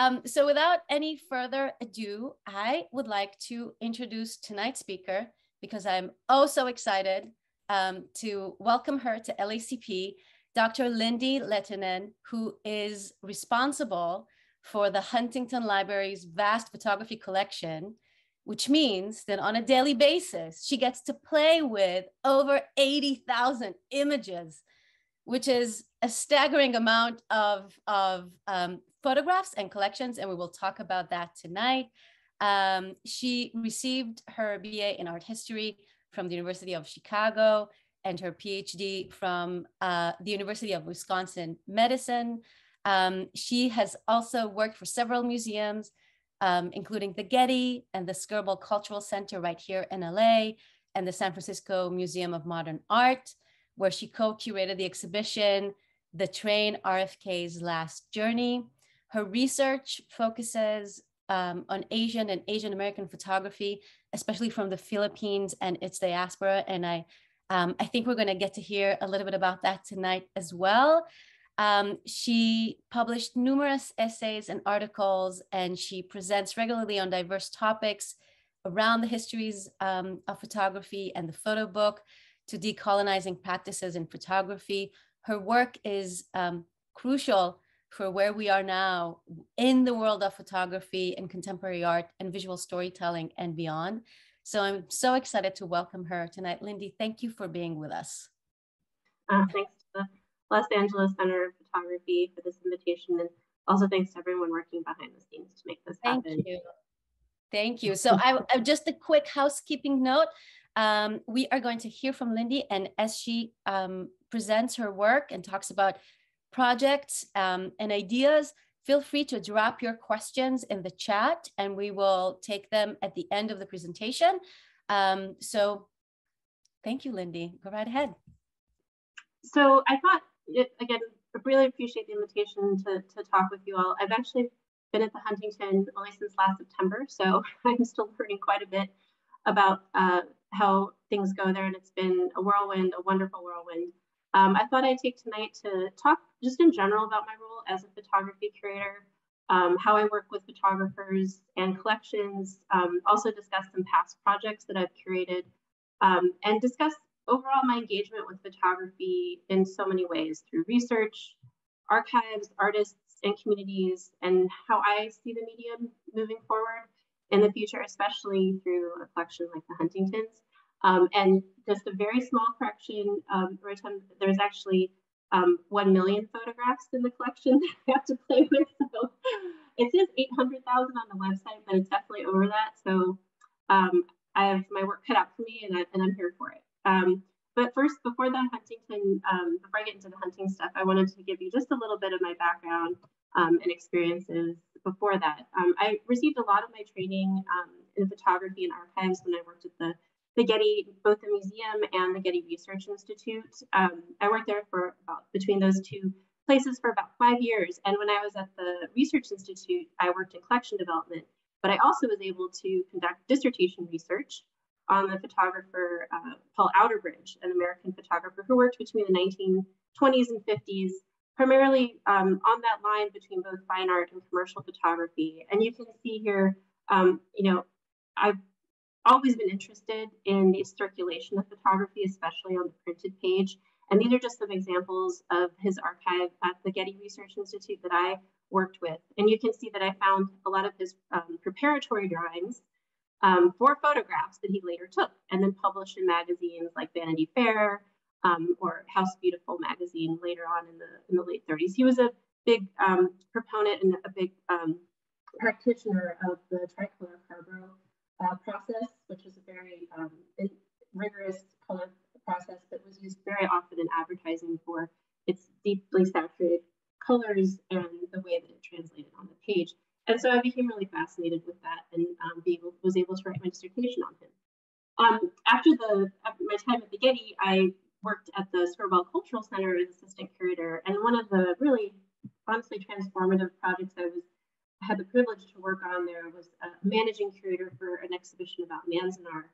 Um, so without any further ado, I would like to introduce tonight's speaker because I'm oh so excited um, to welcome her to LACP, Dr. Linde Lehtinen, who is responsible for the Huntington Library's vast photography collection, which means that on a daily basis, she gets to play with over 80,000 images, which is a staggering amount of, of um, photographs and collections, and we will talk about that tonight. Um, she received her BA in art history from the University of Chicago and her PhD from uh, the University of Wisconsin Madison. Um, she has also worked for several museums, um, including the Getty and the Skirball Cultural Center right here in LA, and the San Francisco Museum of Modern Art, where she co-curated the exhibition, The Train RFK's Last Journey. Her research focuses um, on Asian and Asian American photography, especially from the Philippines and its diaspora. And I, um, I think we're going to get to hear a little bit about that tonight as well. Um, she published numerous essays and articles, and she presents regularly on diverse topics around the histories um, of photography and the photo book to decolonizing practices in photography. Her work is um, crucial for where we are now in the world of photography and contemporary art and visual storytelling and beyond. So I'm so excited to welcome her tonight. Linde, thank you for being with us. Uh, thanks to the Los Angeles Center of Photography for this invitation and also thanks to everyone working behind the scenes to make this happen. Thank you. Thank you. So I, I just a quick housekeeping note. Um, we are going to hear from Linde and as she um, presents her work and talks about projects um, and ideas, feel free to drop your questions in the chat and we will take them at the end of the presentation. Um, so thank you, Linde. Go right ahead. So I thought, it, again, I really appreciate the invitation to, to talk with you all. I've actually been at the Huntington only since last September, so I'm still learning quite a bit about uh, how things go there, and it's been a whirlwind, a wonderful whirlwind. Um, I thought I'd take tonight to talk just in general about my role as a photography curator, um, how I work with photographers and collections, um, also discuss some past projects that I've curated, um, and discuss overall my engagement with photography in so many ways through research, archives, artists, and communities, and how I see the medium moving forward in the future, especially through a collection like the Huntingtons. Um, and just a very small correction, um, there's actually um, 1 million photographs in the collection that I have to play with. So it says 800,000 on the website, but it's definitely over that. So um, I have my work cut out for me and, I, I'm here for it. Um, but first, before the Huntington, um, before I get into the hunting stuff, I wanted to give you just a little bit of my background and experiences before that. I received a lot of my training in photography and archives when I worked at the the Getty, both the museum and the Getty Research Institute. Um, I worked there for about between those two places for about five years. And when I was at the Research Institute, I worked in collection development, but I also was able to conduct dissertation research on the photographer uh, Paul Outerbridge, an American photographer who worked between the 1920s and 50s, primarily um, on that line between both fine art and commercial photography. And you can see here, um, you know, I've always been interested in the circulation of photography, especially on the printed page. And these are just some examples of his archive at the Getty Research Institute that I worked with. And you can see that I found a lot of his um, preparatory drawings um, for photographs that he later took and then published in magazines like Vanity Fair um, or House Beautiful magazine later on in the, in the late 30s. He was a big um, proponent and a big um, practitioner of the tricolor Carbro uh, process, which is a very um, rigorous color process that was used very often in advertising for its deeply saturated colors and the way that it translated on the page. And so I became really fascinated with that and um, able, was able to write my dissertation on him. Um, after the after my time at the Getty, I worked at the Skirball Cultural Center as assistant curator, and one of the really honestly transformative projects I was had the privilege to work on there was a managing curator for an exhibition about Manzanar,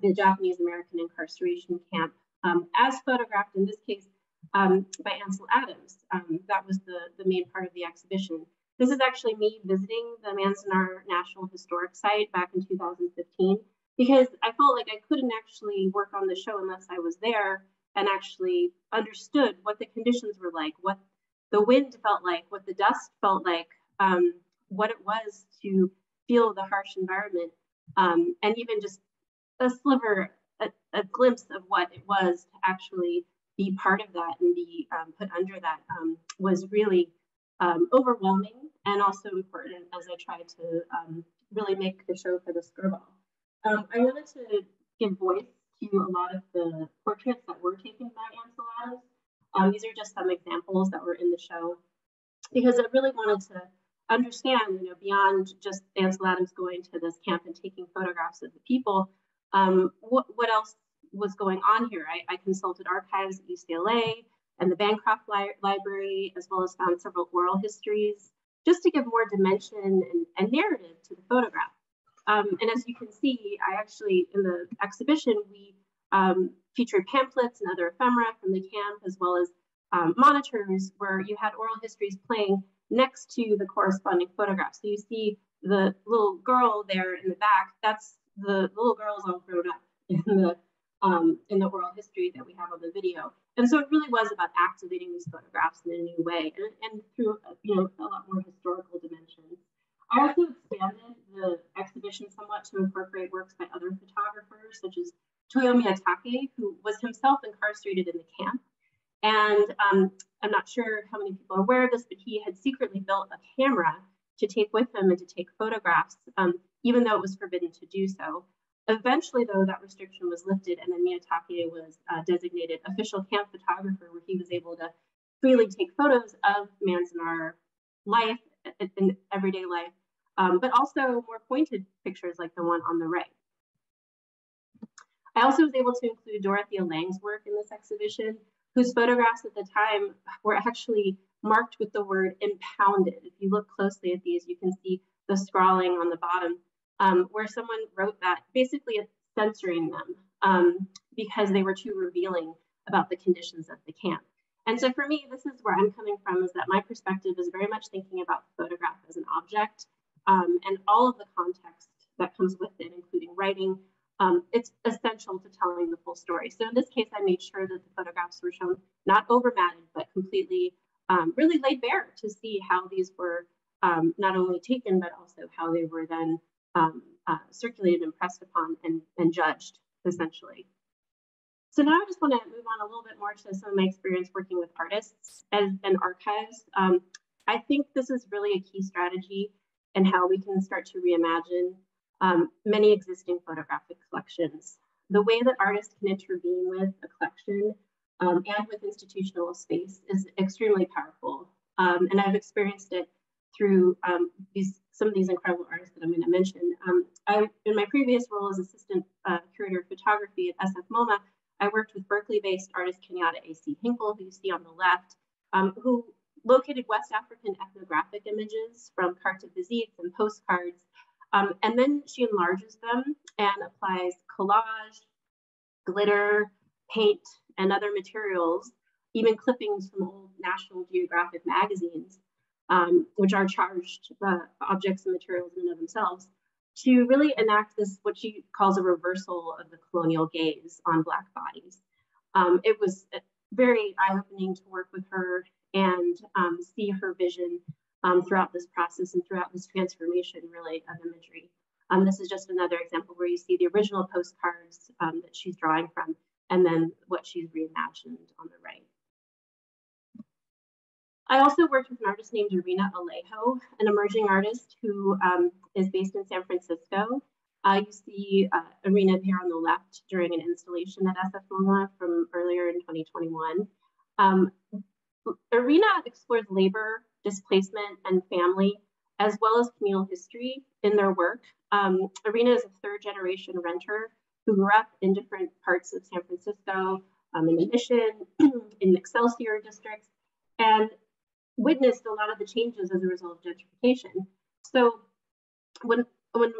the Japanese American incarceration camp, um, as photographed in this case um, by Ansel Adams. Um, that was the, the main part of the exhibition. this is actually me visiting the Manzanar National Historic Site back in 2015 because I felt like I couldn't actually work on the show unless I was there and actually understood what the conditions were like, what the wind felt like, what the dust felt like, um, what it was to feel the harsh environment, um, and even just a sliver, a, a, glimpse of what it was to actually be part of that and be um, put under that um, was really um, overwhelming and also important as I tried to um, really make the show for the Skirball. I wanted to give voice to a lot of the portraits that were taken by Ansel Adams. Um, these are just some examples that were in the show because I really wanted to understand, you know, beyond just Ansel Adams going to this camp and taking photographs of the people, um, what, what else was going on here? I, I, consulted archives at UCLA and the Bancroft Li Library, as well as found several oral histories, just to give more dimension and, and narrative to the photograph. Um, and as you can see, I actually, in the exhibition, we um, featured pamphlets and other ephemera from the camp, as well as um, monitors where you had oral histories playing next to the corresponding photograph. So you see the little girl there in the back, that's the little girl's all grown up in the, um, in the oral history that we have on the video. And so it really was about activating these photographs in a new way and, and through you know, a lot more historical dimensions. I also expanded the exhibition somewhat to incorporate works by other photographers, such as Toyo Miyatake, who was himself incarcerated in the camp. And um, I'm not sure how many people are aware of this, but he had secretly built a camera to take with him and to take photographs, um, even though it was forbidden to do so. Eventually, though, that restriction was lifted, and then Miyatake was uh, designated official camp photographer, where he was able to freely take photos of Manzanar life in everyday life um, but also more pointed pictures like the one on the right. I also was able to include Dorothea Lange's work in this exhibition, whose photographs at the time were actually marked with the word impounded. If you look closely at these, you can see the scrawling on the bottom um, where someone wrote that basically censoring them um, because they were too revealing about the conditions of the camp. And so for me, this is where I'm coming from is that my perspective is very much thinking about the photograph as an object um, and all of the context that comes with it, including writing. Um, it's essential to telling the full story. So in this case, I made sure that the photographs were shown not overmatted, but completely um, really laid bare to see how these were um, not only taken, but also how they were then um, uh, circulated and pressed upon and, and judged, essentially. So now I just want to move on a little bit more to some of my experience working with artists and, and archives. Um, I think this is really a key strategy and how we can start to reimagine um, many existing photographic collections. The way that artists can intervene with a collection um, and with institutional space is extremely powerful. Um, and I've experienced it through um, these some of these incredible artists that I'm going to mention. Um, I, in my previous role as assistant uh, curator of photography at SF MoMA, I worked with Berkeley-based artist Kenyatta A.C. Hinkle, who you see on the left, um, who located West African ethnographic images from cartes de visite and postcards. Um, and then she enlarges them and applies collage, glitter, paint, and other materials, even clippings from old National Geographic magazines, um, which are charged uh, objects and materials in and of themselves, to really enact this, what she calls a reversal of the colonial gaze on Black bodies. Um, it was very eye-opening to work with her and um, see her vision um, throughout this process and throughout this transformation really of imagery. Um, this is just another example where you see the original postcards um, that she's drawing from and then what she's reimagined on the right. I also worked with an artist named Irina Alejo, an emerging artist who um, is based in San Francisco. Uh, you see uh, Irina here on the left during an installation at SF MoMA from earlier in 2021. Um, Irina explores labor, displacement, and family, as well as communal history in their work. Um, Irina is a third generation renter who grew up in different parts of San Francisco, um, in the Mission, in the Excelsior districts, and witnessed a lot of the changes as a result of gentrification. So when, when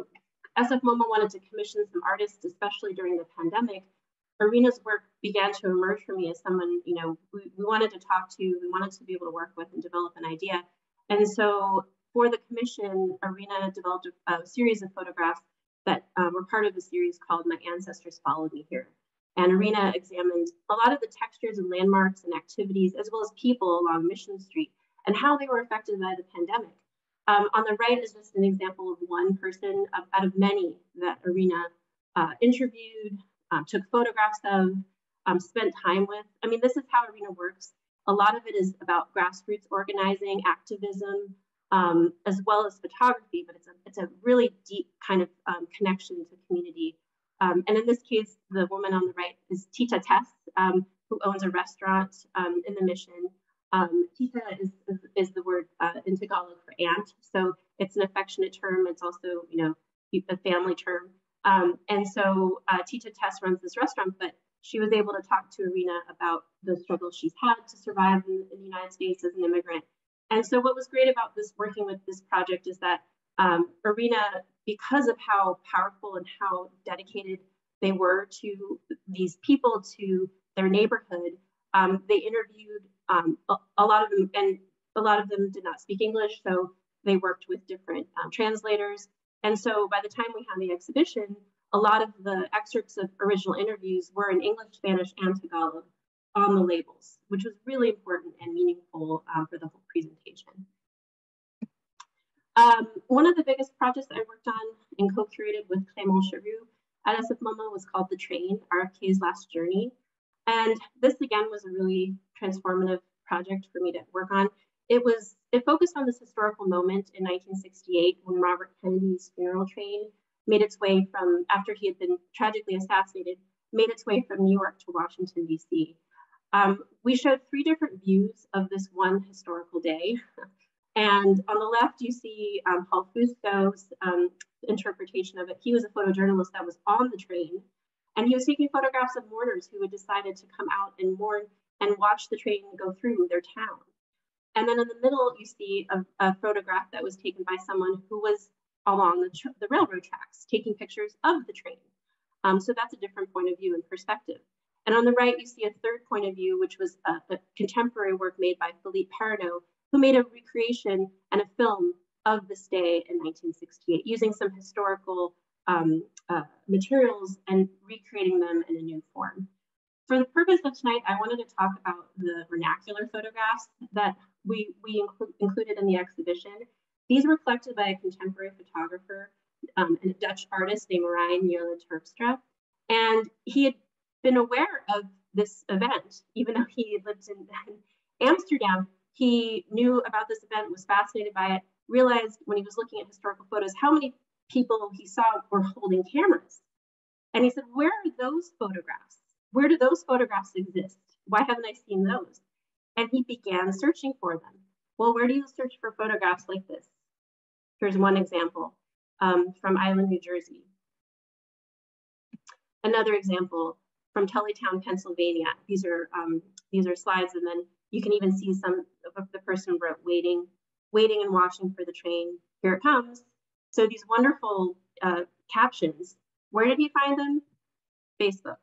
SF MoMA wanted to commission some artists, especially during the pandemic, Irina's work began to emerge for me as someone, you know, we, we wanted to talk to, we wanted to be able to work with and develop an idea. And so for the commission, Irina developed a, a series of photographs that um, were part of a series called My Ancestors Followed Me Here. And Irina examined a lot of the textures and landmarks and activities, as well as people along Mission Street and how they were affected by the pandemic. Um, on the right is just an example of one person of, out of many that Irina uh, interviewed, um, took photographs of, um, spent time with. I mean, this is how Irina works. A lot of it is about grassroots organizing, activism, um, as well as photography, but it's a, it's a really deep kind of um, connection to community. Um, and in this case, the woman on the right is Tita Tess, um, who owns a restaurant in the mission. Tita is, is, is, the word uh, in Tagalog for aunt, so it's an affectionate term. It's also, you know, a family term. And so uh, Tita Tess runs this restaurant, but she was able to talk to Irina about the struggles she's had to survive in, in the United States as an immigrant and so what was great about this working with this project is that um, Irina, because of how powerful and how dedicated they were to these people, to their neighborhood, um, they interviewed um, a, a, lot of them, and a lot of them did not speak English, so they worked with different um, translators. And so by the time we had the exhibition, a lot of the excerpts of original interviews were in English, Spanish, and Tagalog on the labels, which was really important and meaningful um, for the whole presentation. Um, one of the biggest projects I worked on and co-curated with Clément Chéroux at SF MoMA was called The Train, RFK's Last Journey. And this again was a really transformative project for me to work on. It was, it focused on this historical moment in 1968 when Robert Kennedy's funeral train made its way from, after he had been tragically assassinated, made its way from New York to Washington, DC. Um, we showed three different views of this one historical day. And on the left, you see um, Paul Fusco's um, interpretation of it. He was a photojournalist that was on the train, and he was taking photographs of mourners who had decided to come out and mourn and watch the train go through their town. And then in the middle, you see a, a photograph that was taken by someone who was along the, the railroad tracks, taking pictures of the train. Um, so that's a different point of view and perspective. And on the right, you see a third point of view, which was a, a contemporary work made by Philippe Parreno, who made a recreation and a film of this day in 1968, using some historical um, uh, materials and recreating them in a new form. For the purpose of tonight, I wanted to talk about the vernacular photographs that we, we inclu included in the exhibition. These were collected by a contemporary photographer um, and a Dutch artist named Rein Jelle Terpstra. And he had been aware of this event, even though he lived in, in Amsterdam. He knew about this event, was fascinated by it, realized when he was looking at historical photos how many people he saw were holding cameras. And he said, Where are those photographs? Where do those photographs exist? Why haven't I seen those? And he began searching for them. Well, where do you search for photographs like this? Here's one example um, from Island, New Jersey. Another example from Tullytown, Pennsylvania. These are um, these are slides, and then you can even see some of the person wrote waiting, waiting and watching for the train. Here it comes. So these wonderful uh, captions. Where did he find them? Facebook.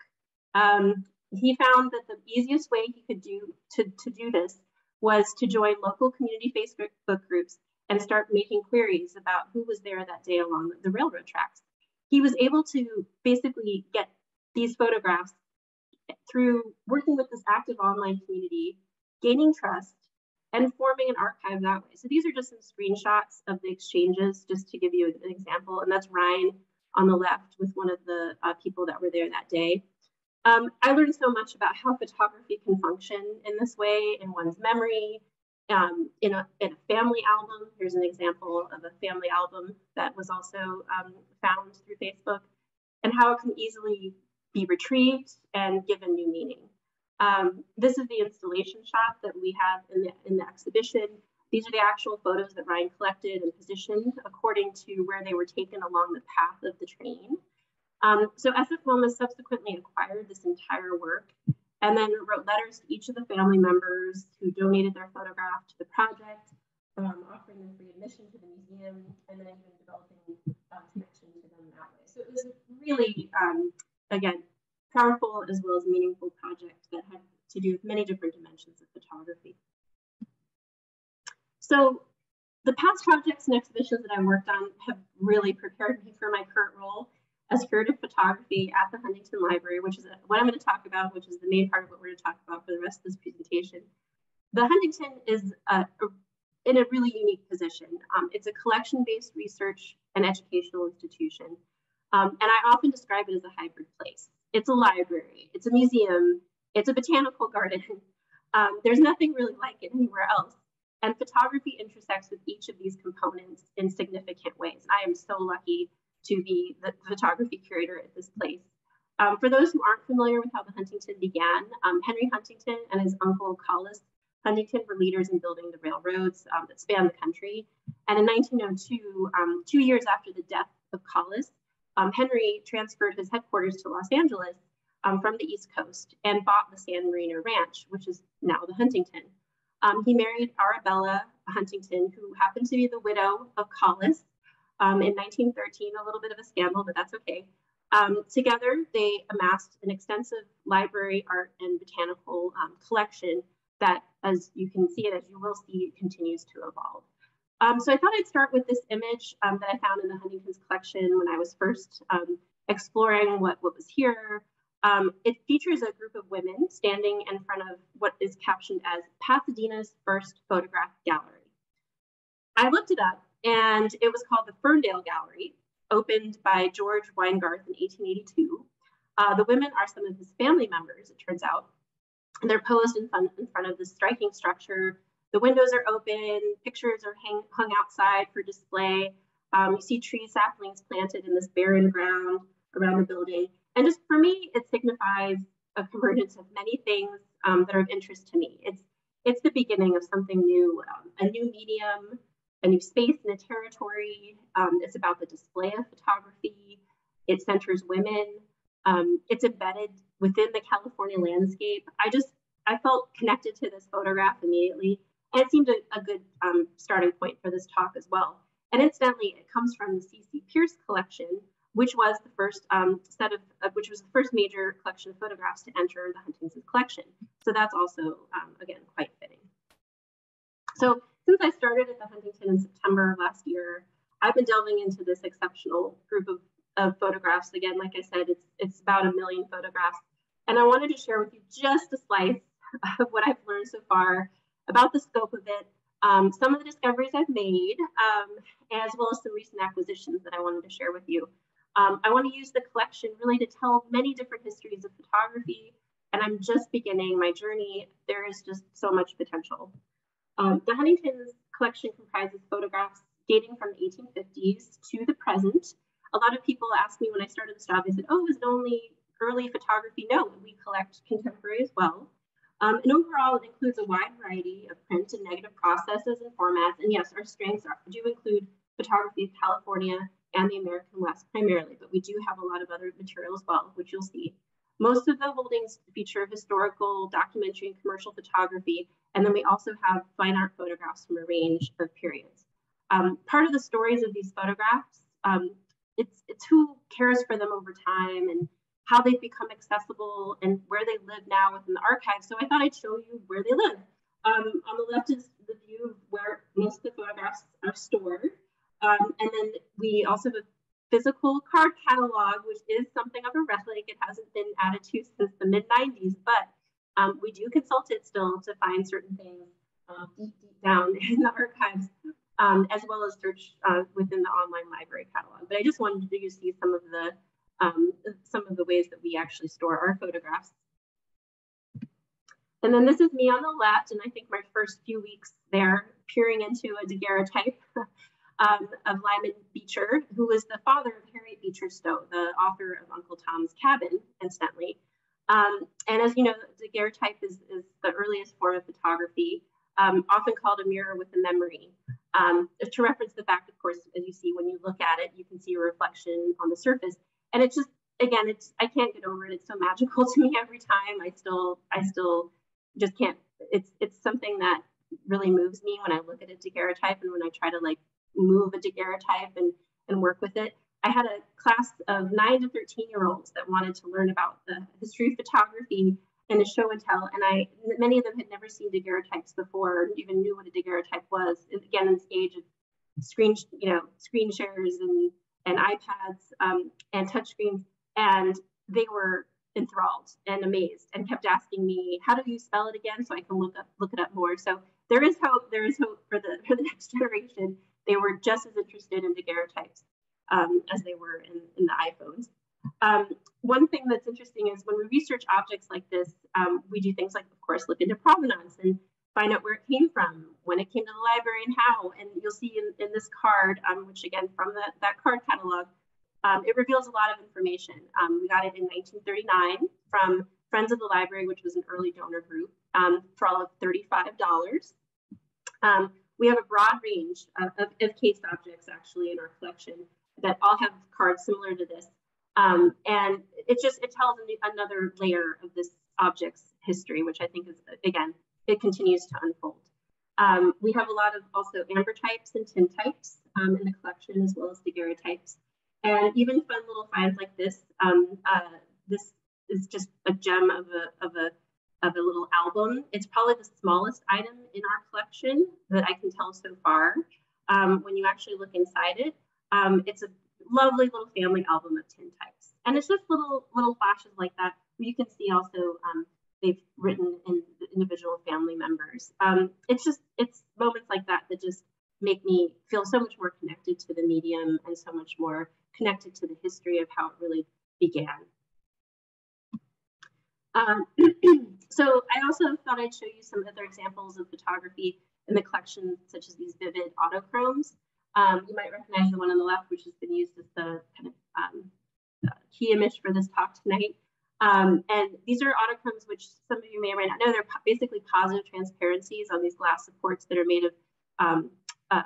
Um, he found that the easiest way he could do to, to do this was to join local community Facebook groups and start making queries about who was there that day along the railroad tracks. He was able to basically get these photographs through working with this active online community, gaining trust, and forming an archive that way. So these are just some screenshots of the exchanges, just to give you an example. And that's Rein on the left with one of the uh, people that were there that day. Um, I learned so much about how photography can function in this way in one's memory, um, in, a, in, a, family album. Here's an example of a family album that was also um, found through Facebook, and how it can easily be retrieved and given new meaning. Um, this is the installation shot that we have in the, in the exhibition. These are the actual photos that Rein collected and positioned according to where they were taken along the path of the train. Um, so SF MoMA subsequently acquired this entire work and then wrote letters to each of the family members who donated their photograph to the project, um, offering them free admission to the museum, and then even developing a uh, connection to them that way. So it was really um, again, powerful as well as meaningful project that had to do with many different dimensions of photography. So the past projects and exhibitions that I've worked on have really prepared me for my current role as curator of photography at the Huntington Library, which is what I'm going to talk about, which is the main part of what we're going to talk about for the rest of this presentation. The Huntington is a, a, in a really unique position. Um, it's a collection-based research and educational institution. Um, and I often describe it as a hybrid place. It's a library, it's a museum, it's a botanical garden. Um, there's nothing really like it anywhere else. And photography intersects with each of these components in significant ways. I am so lucky to be the photography curator at this place. Um, for those who aren't familiar with how the Huntington began, um, Henry Huntington and his uncle Collis Huntington were leaders in building the railroads um, that span the country. And in 1902, um, two years after the death of Collis, um, Henry transferred his headquarters to Los Angeles um, from the East Coast and bought the San Marino Ranch, which is now the Huntington. He married Arabella Huntington, who happened to be the widow of Collis um, in 1913, a little bit of a scandal, but that's okay. Um, together, they amassed an extensive library, art, and botanical um, collection that, as you can see it, as you will see, continues to evolve. Um, so I thought I'd start with this image um, that I found in the Huntington's collection when I was first um, exploring what, what was here. It features a group of women standing in front of what is captioned as Pasadena's first photograph gallery. I looked it up and it was called the Ferndale Gallery, opened by George Weingarth in 1882. Uh, the women are some of his family members, it turns out. And they're posed in front, in front of this striking structure. The windows are open, pictures are hang, hung outside for display. Um, you see tree saplings planted in this barren ground around the building. And just for me, it signifies a convergence of many things um, that are of interest to me. It's it's the beginning of something new, um, a new medium, a new space and a territory. Um, it's about the display of photography. It centers women. Um, it's embedded within the California landscape. I just I felt connected to this photograph immediately, and it seemed a, a good um, starting point for this talk as well. And incidentally, it comes from the C.C. Pierce collection, which was the first um, set of, uh, which was the first major collection of photographs to enter the Huntington collection. So that's also, um, again, quite fitting. So since I started at the Huntington in September last year, I've been delving into this exceptional group of, of photographs. Again, like I said, it's, it's about a million photographs. And I wanted to share with you just a slice of what I've learned so far about the scope of it, um, some of the discoveries I've made, um, as well as some recent acquisitions that I wanted to share with you. Um, I want to use the collection really to tell many different histories of photography, and I'm just beginning my journey. There is just so much potential. Um, the Huntington's collection comprises photographs dating from the 1850s to the present. A lot of people asked me when I started this job, they said, oh, is it only early photography? No, we collect contemporary as well. Um, and overall, it includes a wide variety of print and negative processes and formats. And yes, our strengths are, do include photography of California and the American West primarily, but we do have a lot of other material as well, which you'll see. Most of the holdings feature historical, documentary, and commercial photography, and then we also have fine art photographs from a range of periods. Um, part of the stories of these photographs, um, it's, it's who cares for them over time and how they've become accessible and where they live now within the archive. So I thought I'd show you where they live. Um, on the left is the view of where most of the photographs are stored. Um, and then we also have a physical card catalog, which is something of a relic. It hasn't been added to since the mid 90s, but um, we do consult it still to find certain things uh, deep, deep down in the archives, um, as well as search uh, within the online library catalog. But I just wanted to see some of the um, some of the ways that we actually store our photographs. And then this is me on the left, and I think my first few weeks there, peering into a daguerreotype um, of Lyman Beecher, who was the father of Harriet Beecher Stowe, the author of Uncle Tom's Cabin, incidentally. Um, and as you know, daguerreotype is, is the earliest form of photography, um, often called a mirror with a memory. Um, to reference the fact, of course, as you see when you look at it, you can see a reflection on the surface. And it's just, again, it's I can't get over it. It's so magical to me every time. I still, I still just can't. It's it's something that really moves me when I look at a daguerreotype and when I try to like move a daguerreotype and and work with it. I had a class of nine to 13 year olds that wanted to learn about the history of photography and a show and tell. And I, many of them had never seen daguerreotypes before, or even knew what a daguerreotype was. And again, in this age of screen, you know, screen shares and and iPads um, and touchscreens, and they were enthralled and amazed and kept asking me, "How do you spell it again?" So I can look up look it up more. So there is hope. There is hope for the for the next generation. They were just as interested in daguerreotypes um, as they were in, in the iPhones. Um, one thing that's interesting is when we research objects like this, um, we do things like, of course, look into provenance and find out where it came from, when it came to the library, and how. And you'll see in, in this card, um, which again from the, that card catalog, um, it reveals a lot of information. Um, we got it in 1939 from Friends of the Library, which was an early donor group, um, for all of $35. We have a broad range of, of, of, case objects actually in our collection that all have cards similar to this. Um, and it just, it tells another layer of this object's history, which I think is, again, it continues to unfold. Um, we have a lot of also ambrotypes and tintypes um, in the collection, as well as daguerreotypes. And even fun little finds like this. Um, uh, this is just a gem of a, of a of a little album. It's probably the smallest item in our collection that I can tell so far. Um, when you actually look inside it, um, it's a lovely little family album of tintypes. And it's just little little flashes like that. You can see also um, they've written in individual family members. Um, it's just it's moments like that that just make me feel so much more connected to the medium and so much more connected to the history of how it really began. Um, so I also thought I'd show you some other examples of photography in the collection, such as these vivid autochromes. Um, you might recognize the one on the left, which has been used as the kind of um, uh, key image for this talk tonight. Um, and these are autochromes, which some of you may or may not know, they're basically positive transparencies on these glass supports that are made of um, uh,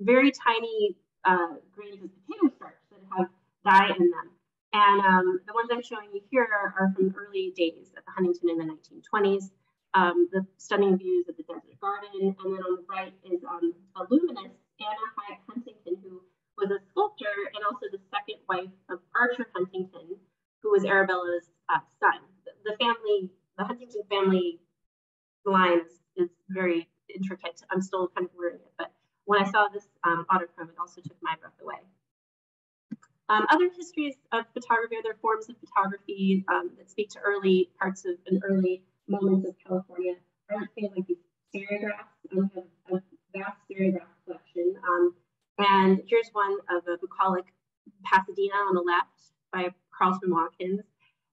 very tiny uh, grains of potato starch that have dye in them. And um, the ones I'm showing you here are, from early days at the Huntington in the 1920s. Um, the stunning views of the desert garden, and then on the right is um, a luminous Anna Hyatt Huntington, who was a sculptor and also the second wife of Archer Huntington, who was Arabella's uh, son. The, family, the Huntington family line is, is very intricate. I'm still kind of learning it, but when I saw this um, autochrome, it also took my breath away. Um, other histories of photography, other forms of photography um, that speak to early parts of an early moments of California are things like these stereographs. I have a vast stereograph collection. Um, and here's one of a bucolic Pasadena on the left by Carleton Watkins.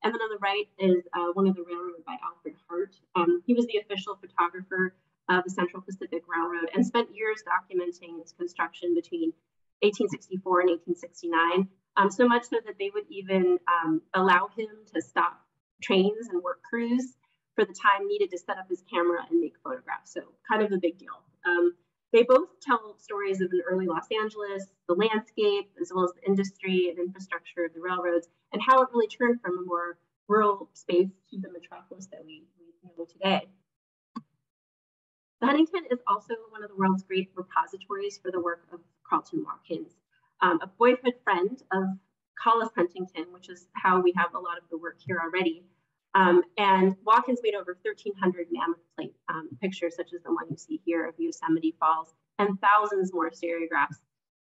And then on the right is uh, one of the railroad by Alfred Hart. Um, he was the official photographer of the Central Pacific Railroad and spent years documenting its construction between 1864 and 1869. Um, so much so that they would even um, allow him to stop trains and work crews for the time needed to set up his camera and make photographs. So kind of a big deal. Um, they both tell stories of an early Los Angeles, the landscape, as well as the industry and infrastructure of the railroads, and how it really turned from a more rural space to the metropolis that we, we know today. The Huntington is also one of the world's great repositories for the work of Carleton Watkins, um, a boyhood friend of Collis Huntington, which is how we have a lot of the work here already. Um, and Watkins made over 1,300 mammoth plate um, pictures, such as the one you see here of Yosemite Falls, and thousands more stereographs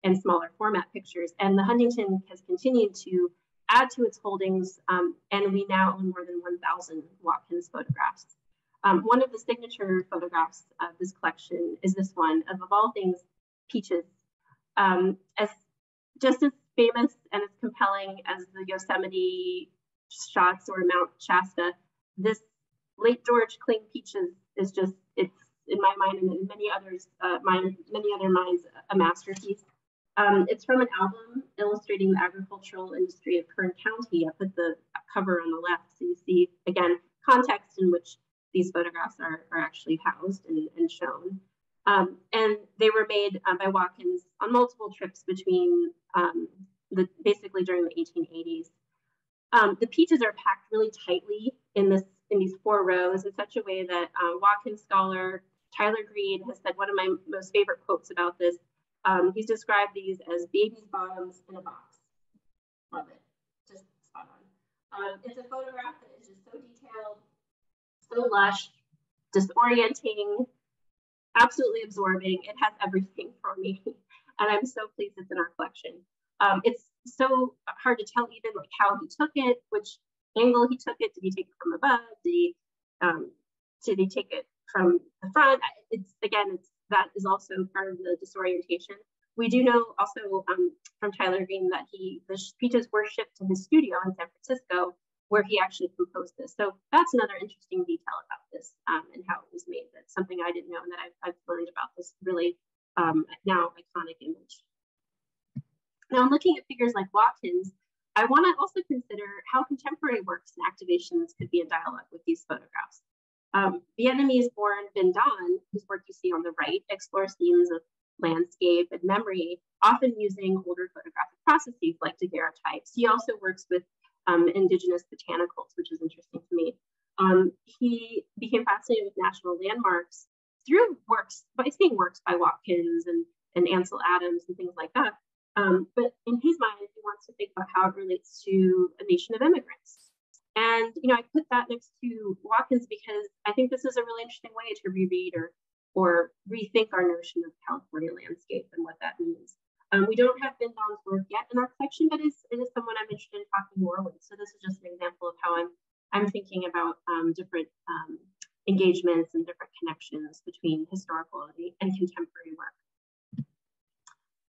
and smaller format pictures. And the Huntington has continued to add to its holdings, um, and we now own more than 1,000 Watkins photographs. Um, one of the signature photographs of this collection is this one of, of all things, peaches. Um, as just as famous and as compelling as the Yosemite shots or Mount Shasta, this late George Cling peaches is just it's in my mind and in many others, uh, many other minds, a masterpiece. Um, it's from an album illustrating the agricultural industry of Kern County. I put the cover on the left so you see again context in which these photographs are, are actually housed and, and shown. Um, and they were made uh, by Watkins on multiple trips between um, the basically during the 1880s. Um, the peaches are packed really tightly in this in these four rows in such a way that uh, Watkins scholar Tyler Green has said one of my most favorite quotes about this. Um, he's described these as baby's bottoms in a box. Love it, just spot on. Um, it's a photograph that is just so detailed, so lush, disorienting, absolutely absorbing. It has everything for me. And I'm so pleased it's in our collection. Um, it's so hard to tell even like how he took it, which angle he took it. Did he take it from above? Did he, um, did he take it from the front? It's again, it's that is also part of the disorientation. We do know also um, from Tyler Green that he the speeches were shipped to his studio in San Francisco where he actually composed this. So that's another interesting detail about this um, and how it was made. That's something I didn't know and that I've, I've learned about this really um, now iconic image. Now, I'm looking at figures like Watkins, I want to also consider how contemporary works and activations could be in dialogue with these photographs. Um, Vietnamese-born Binh Danh, whose work you see on the right, explores themes of landscape and memory, often using older photographic processes like daguerreotypes. He also works with um, indigenous botanicals, which is interesting to me. Um, he became fascinated with national landmarks through works, by seeing works by Watkins and, and Ansel Adams and things like that. Um, but in his mind, he wants to think about how it relates to a nation of immigrants. And you know, I put that next to Watkins because I think this is a really interesting way to reread or or rethink our notion of California landscape and what that means. Um, we don't have Binh Danh's work yet in our collection, but it is someone I'm interested in talking more with. So this is just an example of how I'm I'm thinking about um, different um, engagements and different connections between historical and contemporary work.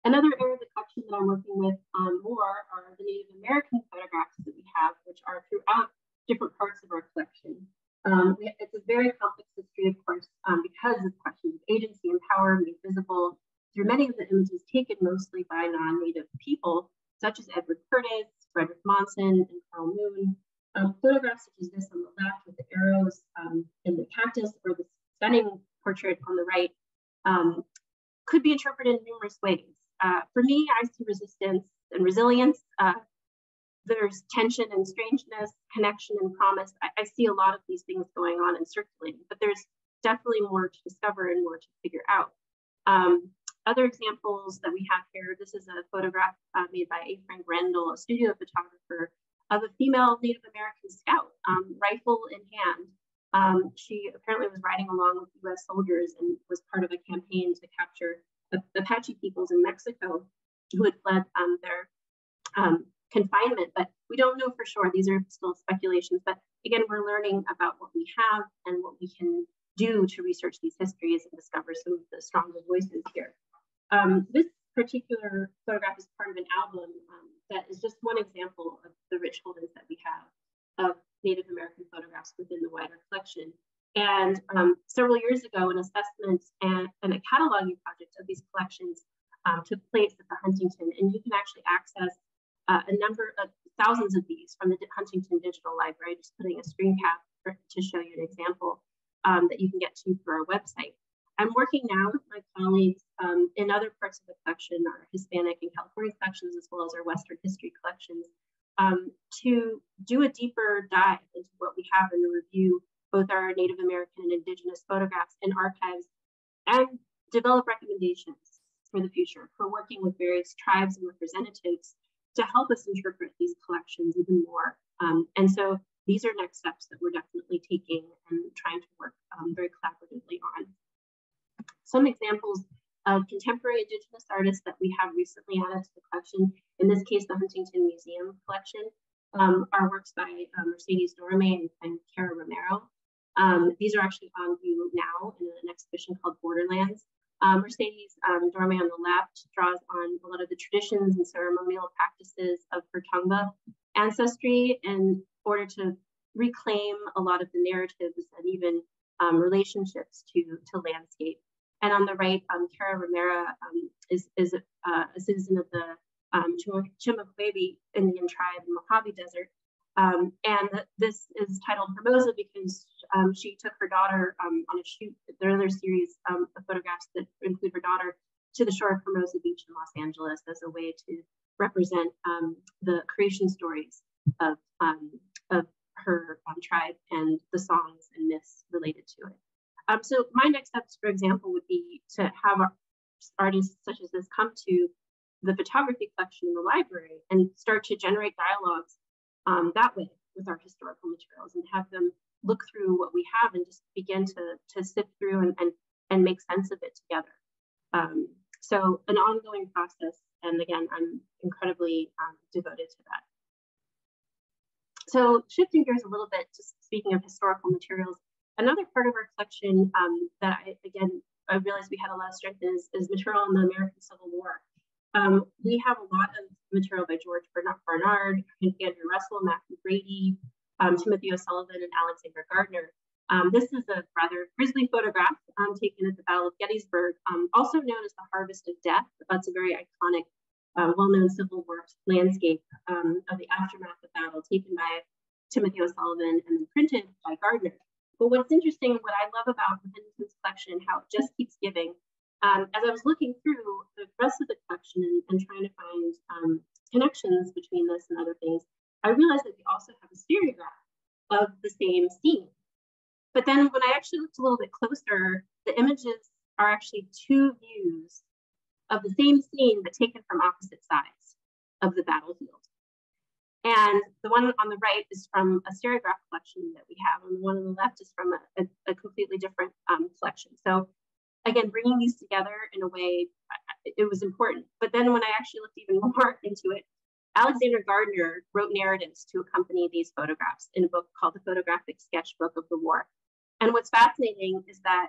Another area of the collection that I'm working with um, more are the Native American photographs that we have, which are throughout different parts of our collection. Um, it's a very complex history, of course, um, because of questions of agency and power made visible through many of the images taken mostly by non-native people, such as Edward Curtis, Frederick Monsen, and Carl Moon. Um, photographs such as this on the left with the arrows um, and the cactus, or the stunning portrait on the right, um, could be interpreted in numerous ways. Uh, for me, I see resistance and resilience. Uh, there's tension and strangeness, connection and promise. I, I, see a lot of these things going on and circulating, but there's definitely more to discover and more to figure out. Um, other examples that we have here, this is a photograph uh, made by A. Frank Randall, a studio photographer of a female Native American scout, um, rifle in hand. Um, she apparently was riding along with US soldiers and was part of a campaign to capture the Apache peoples in Mexico who had fled um, their um, confinement, but we don't know for sure. These are still speculations, but again, we're learning about what we have and what we can do to research these histories and discover some of the stronger voices here. Um, this particular photograph is part of an album um, that is just one example of the rich holdings that we have of Native American photographs within the wider collection. And um, several years ago, an assessment and, and, a cataloging project of these collections um, took place at the Huntington, and you can actually access uh, a number of thousands of these from the Huntington Digital Library, just putting a screen cap for, to show you an example um, that you can get to through our website. I'm working now with my colleagues um, in other parts of the collection, our Hispanic and California collections, as well as our Western history collections, um, to do a deeper dive into what we have in the review both our Native American and Indigenous photographs and archives, and develop recommendations for the future for working with various tribes and representatives to help us interpret these collections even more. Um, and so these are next steps that we're definitely taking and trying to work um, very collaboratively on. Some examples of contemporary Indigenous artists that we have recently added to the collection, in this case, the Huntington Museum collection, um, are works by um, Mercedes Dorame and, and Cara Romero. Um, these are actually on view now in an exhibition called Borderlands. Um, Mercedes um, Dorame on the left draws on a lot of the traditions and ceremonial practices of her Tongva ancestry in order to reclaim a lot of the narratives and even um, relationships to, to landscape. And on the right, um, Cara Romero um, is, is uh, a citizen of the um, Chemehuevi Indian tribe in Mojave Desert um, and this is titled Hermosa because um, she took her daughter um, on a shoot. There are other series um, of photographs that include her daughter to the shore of Hermosa Beach in Los Angeles as a way to represent um, the creation stories of, of her tribe and the songs and myths related to it. So my next steps, for example, would be to have artists such as this come to the photography collection in the library and start to generate dialogues um, that way with our historical materials and have them look through what we have and just begin to, to sift through and, and, and make sense of it together. Um, so an ongoing process. And again, I'm incredibly um, devoted to that. So shifting gears a little bit, just speaking of historical materials, another part of our collection um, that I, again, I realized we had a lot of strength is, is material on the American Civil War. Um, we have a lot of material by George Barnard, Andrew Russell, Mathew Brady, um, Timothy O'Sullivan, and Alexander Gardner. Um, this is a rather grisly photograph um, taken at the Battle of Gettysburg, um, also known as the Harvest of Death. That's a very iconic, uh, well-known Civil War landscape um, of the aftermath of battle taken by Timothy O'Sullivan and then printed by Gardner. But what's interesting, what I love about the Huntington's collection, how it just keeps giving. Um, as I was looking through the rest of the collection and, and trying to find um, connections between this and other things, I realized that we also have a stereograph of the same scene. But then when I actually looked a little bit closer, the images are actually two views of the same scene, but taken from opposite sides of the battlefield. And the one on the right is from a stereograph collection that we have, and the one on the left is from a, a, a completely different um, collection. So again, bringing these together in a way, it was important. But then when I actually looked even more into it, Alexander Gardner wrote narratives to accompany these photographs in a book called The Photographic Sketchbook of the War. And what's fascinating is that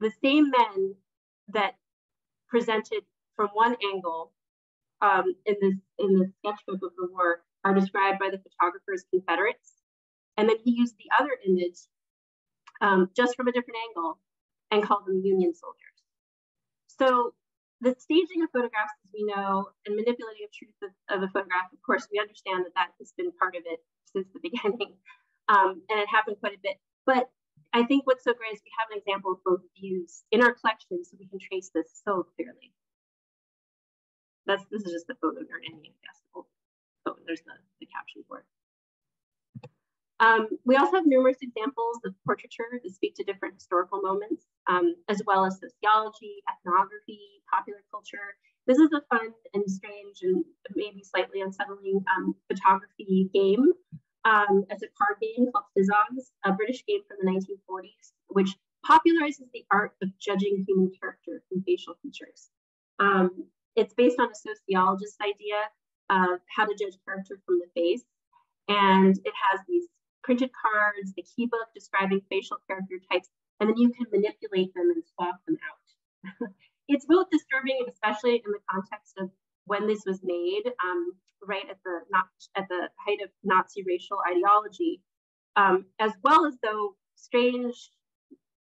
the same men that presented from one angle um, in this in the sketchbook of the war are described by the photographer as Confederates, and then he used the other image um, just from a different angle and called them Union soldiers. So the staging of photographs, as we know, and manipulating of truth of, of, a photograph, of course, we understand that that has been part of it since the beginning, um, and it happened quite a bit. But I think what's so great is we have an example of both views in our collection so we can trace this so clearly. That's This is just the photo nerd in me, I guess. Oh, there's the, the caption for it. Um, we also have numerous examples of portraiture that speak to different historical moments, um, as well as sociology, ethnography, popular culture. This is a fun and strange and maybe slightly unsettling um, photography game um, as a card game called Fizzogs, a British game from the 1940s, which popularizes the art of judging human character from facial features. Um, it's based on a sociologist's idea of how to judge character from the face. And it has these printed cards, the key book describing facial character types, and then you can manipulate them and swap them out. it's both disturbing, especially in the context of when this was made, um, right at the not at the height of Nazi racial ideology, um, as well as though strange,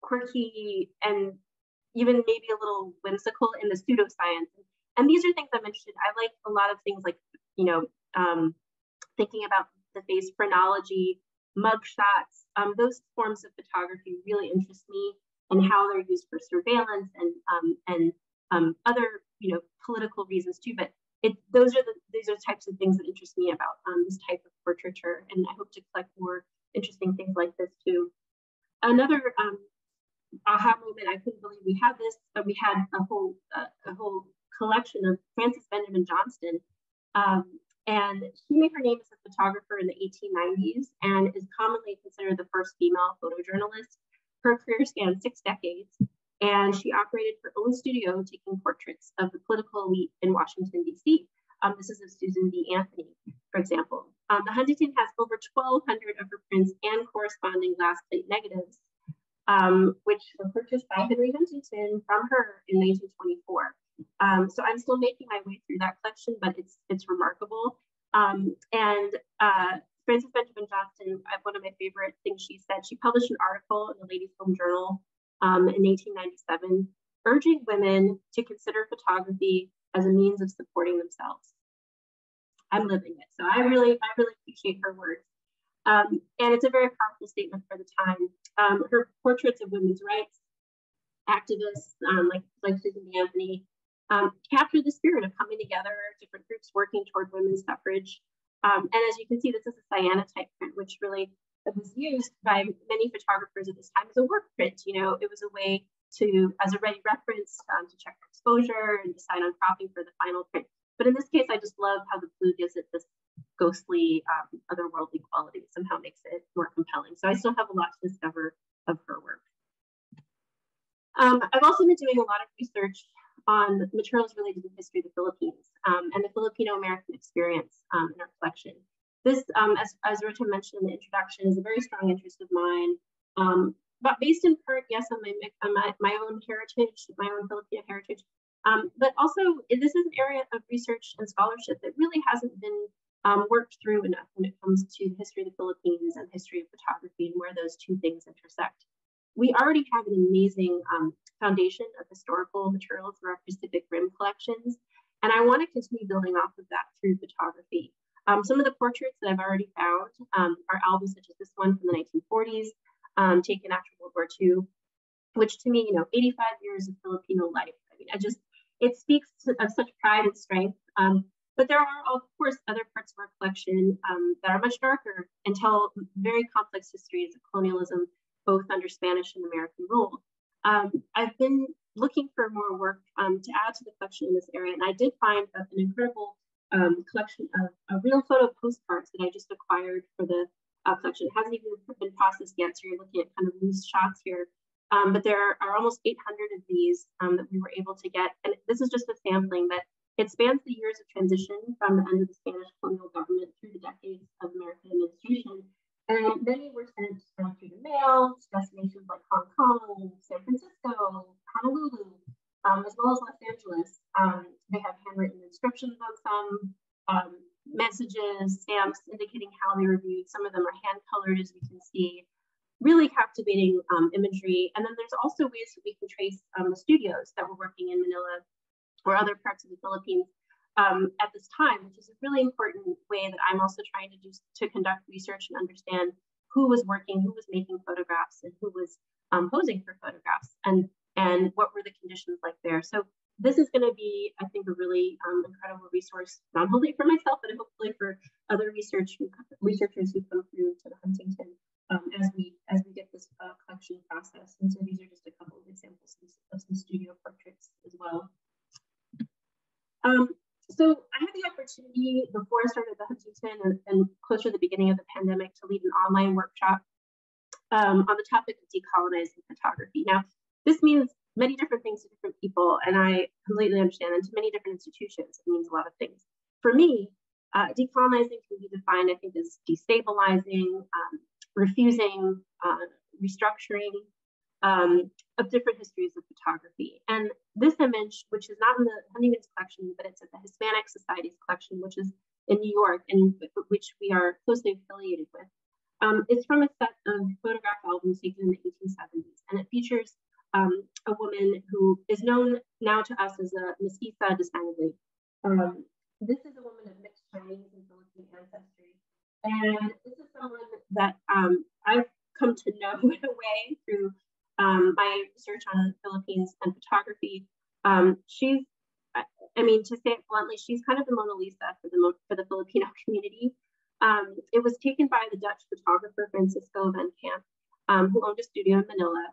quirky, and even maybe a little whimsical in the pseudoscience. And these are things I'm interested. In. I like a lot of things like you know um, thinking about the face phrenology, mug shots. Um, those forms of photography really interest me and how they're used for surveillance and um, and um, other you know political reasons too. But it those are the these are types of things that interest me about um, this type of portraiture, and I hope to collect more interesting things like this too. Another um, aha moment, I couldn't believe we had this, but we had a whole uh, a whole collection of Frances Benjamin Johnston. Um, and she made her name as a photographer in the 1890s and is commonly considered the first female photojournalist. Her career spanned six decades, and she operated her own studio taking portraits of the political elite in Washington, D.C. Um, this is of Susan B. Anthony, for example. Um, the Huntington has over 1,200 of her prints and corresponding glass plate negatives, um, which were purchased by Henry Huntington from her in 1924. Um, so I'm still making my way through that collection, but it's it's remarkable. Um, and uh, Frances Benjamin Johnston, one of my favorite things she said, she published an article in the Ladies Home Journal um, in 1897, urging women to consider photography as a means of supporting themselves. I'm living it, so I really, I really appreciate her words. Um, and it's a very powerful statement for the time. Um, her portraits of women's rights activists, um, like like Susan B. Anthony, um, capture the spirit of coming together, different groups working toward women's suffrage. Um, and as you can see, this is a cyanotype print, which really was used by many photographers at this time as a work print. You know, it was a way to, as a ready reference, um, to check exposure and decide on cropping for the final print. But in this case, I just love how the blue gives it this ghostly, um, otherworldly quality somehow makes it more compelling. So I still have a lot to discover of her work. Um, I've also been doing a lot of research on materials related to the history of the Philippines um, and the Filipino-American experience um, in our collection. This, um, as, as Rita mentioned in the introduction, is a very strong interest of mine, um, but based in part, yes, on my, on my, my own heritage, my own Filipino heritage, um, but also this is an area of research and scholarship that really hasn't been um, worked through enough when it comes to the history of the Philippines and history of photography and where those two things intersect. We already have an amazing um, foundation of historical material for our Pacific Rim collections, and I want to continue building off of that through photography. Um, some of the portraits that I've already found um, are albums such as this one from the 1940s, um, taken after World War II, which to me, you know, 85 years of Filipino life. I mean, I just, it speaks to, of such pride and strength. Um, but there are, of course, other parts of our collection um, that are much darker and tell very complex histories of colonialism, both under Spanish and American rule. Um, I've been looking for more work um, to add to the collection in this area, and I did find an incredible um, collection of, real photo postcards that I just acquired for the uh, collection. It hasn't even been processed yet, so you're looking at kind of loose shots here. Um, but there are almost 800 of these um, that we were able to get. And this is just a sampling that it spans the years of transition from the end of the Spanish colonial government through the decades of American administration. And many were sent through the mail to destinations like Hong Kong, San Francisco, Honolulu, um, as well as Los Angeles. Um, they have handwritten inscriptions on some, um, messages, stamps indicating how they were viewed. Some of them are hand colored, as we can see really captivating um, imagery. And then there's also ways that we can trace um, the studios that were working in Manila or other parts of the Philippines um, at this time, which is a really important way that I'm also trying to do to conduct research and understand who was working, who was making photographs, and who was um, posing for photographs, and and what were the conditions like there. So this is going to be, I think, a really um, incredible resource, not only for myself, but hopefully for other research researchers who come through to the Huntington um, as we as we get this uh, collection process. And so these are just a couple of examples of some studio portraits as well. Um, so I had the opportunity before I started the Huntington and, and closer to the beginning of the pandemic to lead an online workshop um, on the topic of decolonizing photography. Now, this means many different things to different people, and I completely understand. And to many different institutions, it means a lot of things. For me, uh, decolonizing can be defined, I think, as destabilizing, um, refusing, uh, restructuring um, of different histories of photography. And this image, which is not in the Huntington's collection, but it's at the Hispanic Society's collection, which is in New York and which we are closely affiliated with, um, is from a set of photograph albums taken in the 1870s. And it features um, a woman who is known now to us as a mestiza de Um, this is a woman of mixed Chinese and Filipino ancestry. And this is someone that um, I've come to know in a way through um, my research on Philippines and photography. Um, she's, I mean, to say it bluntly, she's kind of the Mona Lisa for the for the Filipino community. Um, it was taken by the Dutch photographer Francisco van Camp, um, who owned a studio in Manila.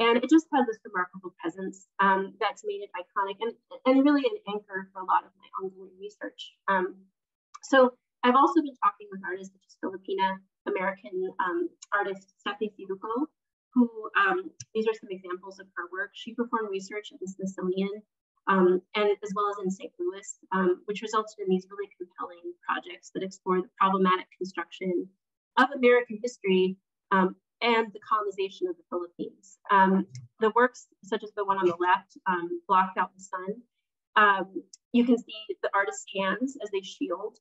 And it just has this remarkable presence um, that's made it iconic and, and really an anchor for a lot of my ongoing research. Um, so I've also been talking with artists such as Filipina American artist Stephanie Syjuco, who um, these are some examples of her work. She performed research at the Smithsonian um, and as well as in St. Louis, um, which resulted in these really compelling projects that explore the problematic construction of American history um, and the colonization of the Philippines. Um, the works, such as the one on the left, blocked out the sun. you can see the artist's hands as they shield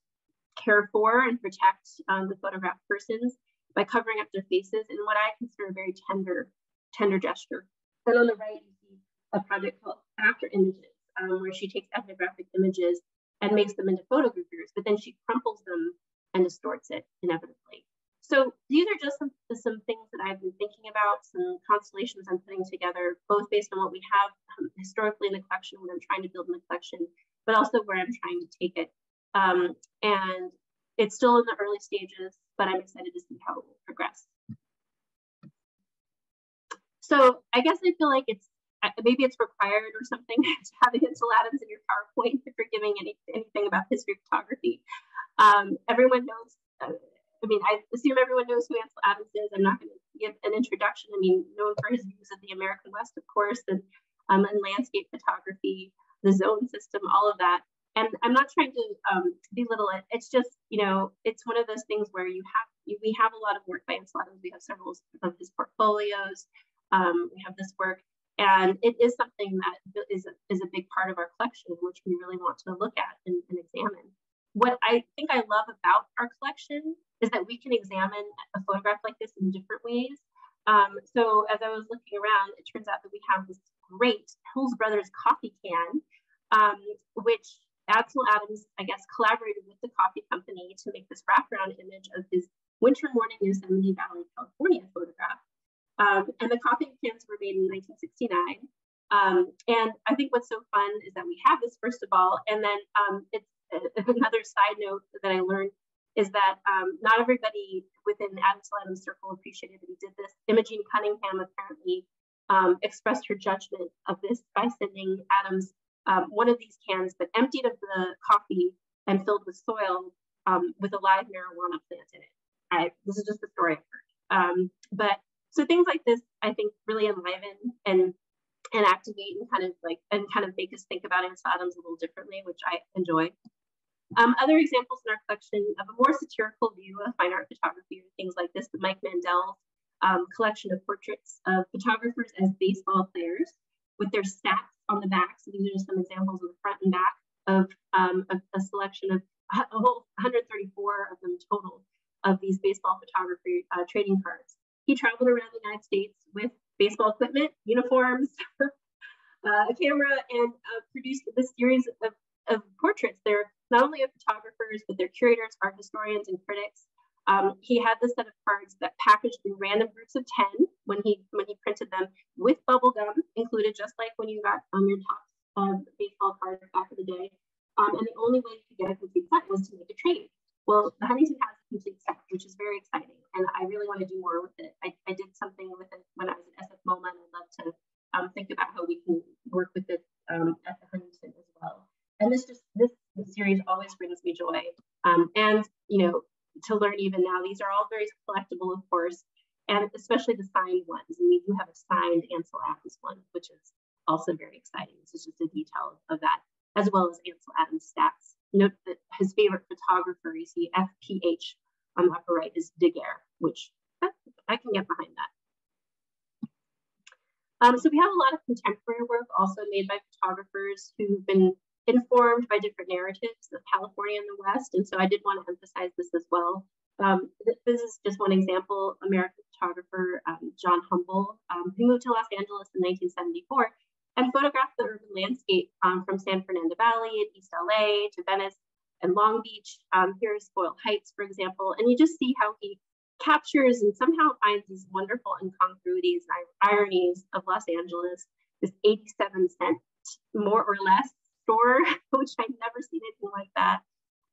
care for and protect um, the photographed persons by covering up their faces in what I consider a very tender, tender gesture. Then on the right, you see a project called After Images, um, where she takes ethnographic images and makes them into photographers, but then she crumples them and distorts it inevitably. So these are just some, some things that I've been thinking about, some constellations I'm putting together, both based on what we have um, historically in the collection, what I'm trying to build in the collection, but also where I'm trying to take it um, and it's still in the early stages, but I'm excited to see how it will progress. So I guess I feel like it's maybe it's required or something to have Ansel Adams in your PowerPoint if you're giving any, anything about history photography. Um, everyone knows, uh, I mean, I assume everyone knows who Ansel Adams is. I'm not going to give an introduction. I mean, known for his views of the American West, of course, and, um, and landscape photography, the zone system, all of that. And I'm not trying to um, belittle it. It's just, you know, it's one of those things where you have, we have a lot of work by Ansel Adams. We have several of his portfolios. Um, we have this work, and it is something that is a, is a big part of our collection, which we really want to look at and, and examine. What I think I love about our collection is that we can examine a photograph like this in different ways. Um, so as I was looking around, it turns out that we have this great Hills Brothers coffee can, um, which Ansel Adams, I guess, collaborated with the coffee company to make this wraparound image of his winter morning Yosemite Valley, California photograph. Um, and the coffee cans were made in 1969. Um, and I think what's so fun is that we have this, first of all, and then um, it's uh, another side note that I learned is that um, not everybody within Ansel Adams circle appreciated that he did this. Imogen Cunningham apparently um, expressed her judgment of this by sending Adams um, one of these cans, but emptied of the coffee and filled with soil with a live marijuana plant in it. I, this is just the story I've heard. but so things like this, I think, really enliven and and activate and kind of like and kind of make us think about Ansel Adams a little differently, which I enjoy. Um, other examples in our collection of a more satirical view of fine art photography are things like this, the Mike Mandel um, collection of portraits of photographers as baseball players with their stats on the back. So these are just some examples of the front and back of um, a, a, selection of a whole 134 of them total of these baseball photography uh, trading cards. He traveled around the United States with baseball equipment, uniforms, uh, a camera, and uh, produced this series of, of portraits. They're not only of photographers, but they're curators, art historians, and critics. Um, he had this set of cards that packaged in random groups of 10 when he when he printed them with bubble gum included, just like when you got um, your top uh, baseball cards back in the day. Um, and the only way could get a complete set was to make a trade. Well, the Huntington has a complete set, which is very exciting, and I really want to do more with it. I, I did something with it when I was at SF MoMA, and I'd love to um, think about how we can work with it um, at the Huntington as well. And this just this, this series always brings me joy, um, and you know, to learn even now, these are all very collectible, of course, and especially the signed ones. And we do have a signed Ansel Adams one, which is also very exciting. This is just a detail of that, as well as Ansel Adams stats note that his favorite photographer, you see FPH on the upper right, is Daguerre, which I can get behind that. Um, so we have a lot of contemporary work also made by photographers who've been informed by different narratives of California and the West. And so I did want to emphasize this as well. Um, this is just one example, American photographer um, John Humble, um, who moved to Los Angeles in 1974 and photographed the urban landscape um, from San Fernando Valley and East LA to Venice and Long Beach. Um, here's Boyle Heights, for example, and you just see how he captures and somehow finds these wonderful incongruities and ironies of Los Angeles, this 87 cent, more or less store, which I'd never seen anything like that.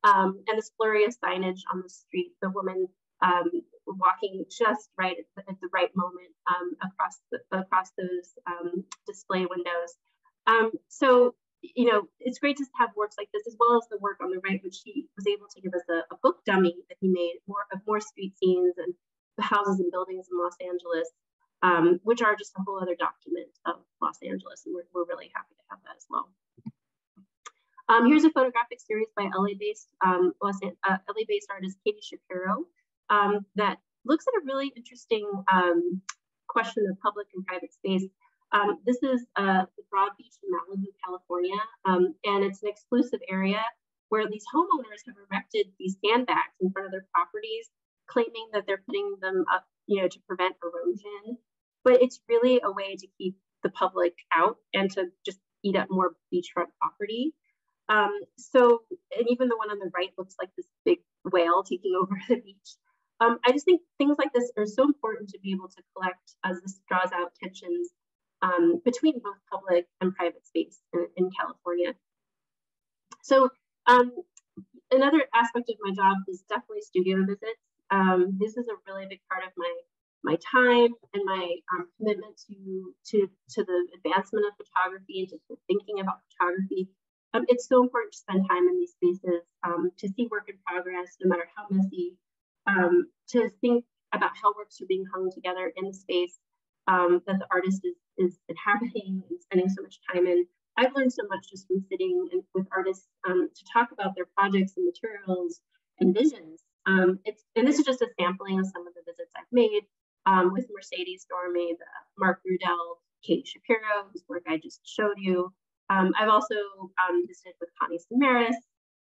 Um, and this flurry of signage on the street, the woman um, walking just right at the, at the right moment um, across the, across those um, display windows. Um, so you know, it's great to have works like this as well as the work on the right, which he was able to give us a, a book dummy that he made more of more street scenes and the houses and buildings in Los Angeles, um, which are just a whole other document of Los Angeles, and we're, we're really happy to have that as well. Um, here's a photographic series by LA-based um, uh, LA-based artist Katie Shapiro um, that looks at a really interesting um, question of public and private space. Um, this is uh, the Broad Beach in Malibu, California, um, and it's an exclusive area where these homeowners have erected these sandbags in front of their properties, claiming that they're putting them up, you know, to prevent erosion. But it's really a way to keep the public out and to just eat up more beachfront property. Um, so, and even the one on the right looks like this big whale taking over the beach. Um, I just think things like this are so important to be able to collect as this draws out tensions um, between both public and private space in, in California. So um, another aspect of my job is definitely studio visits. Um, this is a really big part of my my time and my um, commitment to, to, to the advancement of photography and to thinking about photography. Um, it's so important to spend time in these spaces, um, to see work in progress, no matter how messy, um, to think about how works are being hung together in the space um, that the artist is, is inhabiting and spending so much time in. I've learned so much just from sitting and, with artists um, to talk about their projects and materials and visions. it's, and this is just a sampling of some of the visits I've made um, with Mercedes Dorame, Mark Ruwedel, Kate Shapiro, whose work I just showed you. Um, I've also um, visited with Connie Samaras,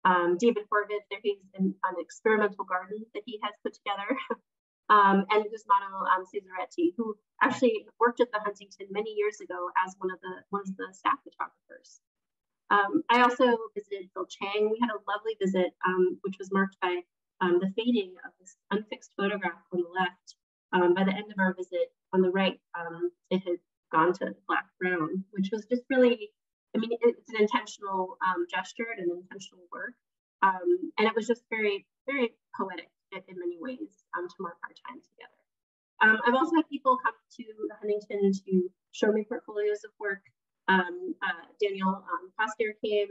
um, David Horvitz, there's an, an, experimental garden that he has put together, um, and Gusmano um, Cesaretti, who actually worked at the Huntington many years ago as one of the one of the staff photographers. Um, I also visited Phil Chang. We had a lovely visit, which was marked by the fading of this unfixed photograph on the left um, by the end of our visit on the right, um, it had gone to black brown, which was just really, an intentional um, gesture and an intentional work. Um, and it was just very, very poetic in, many ways um, to mark our time together. Um, I've also had people come to Huntington to show me portfolios of work. Uh, Daniel um, came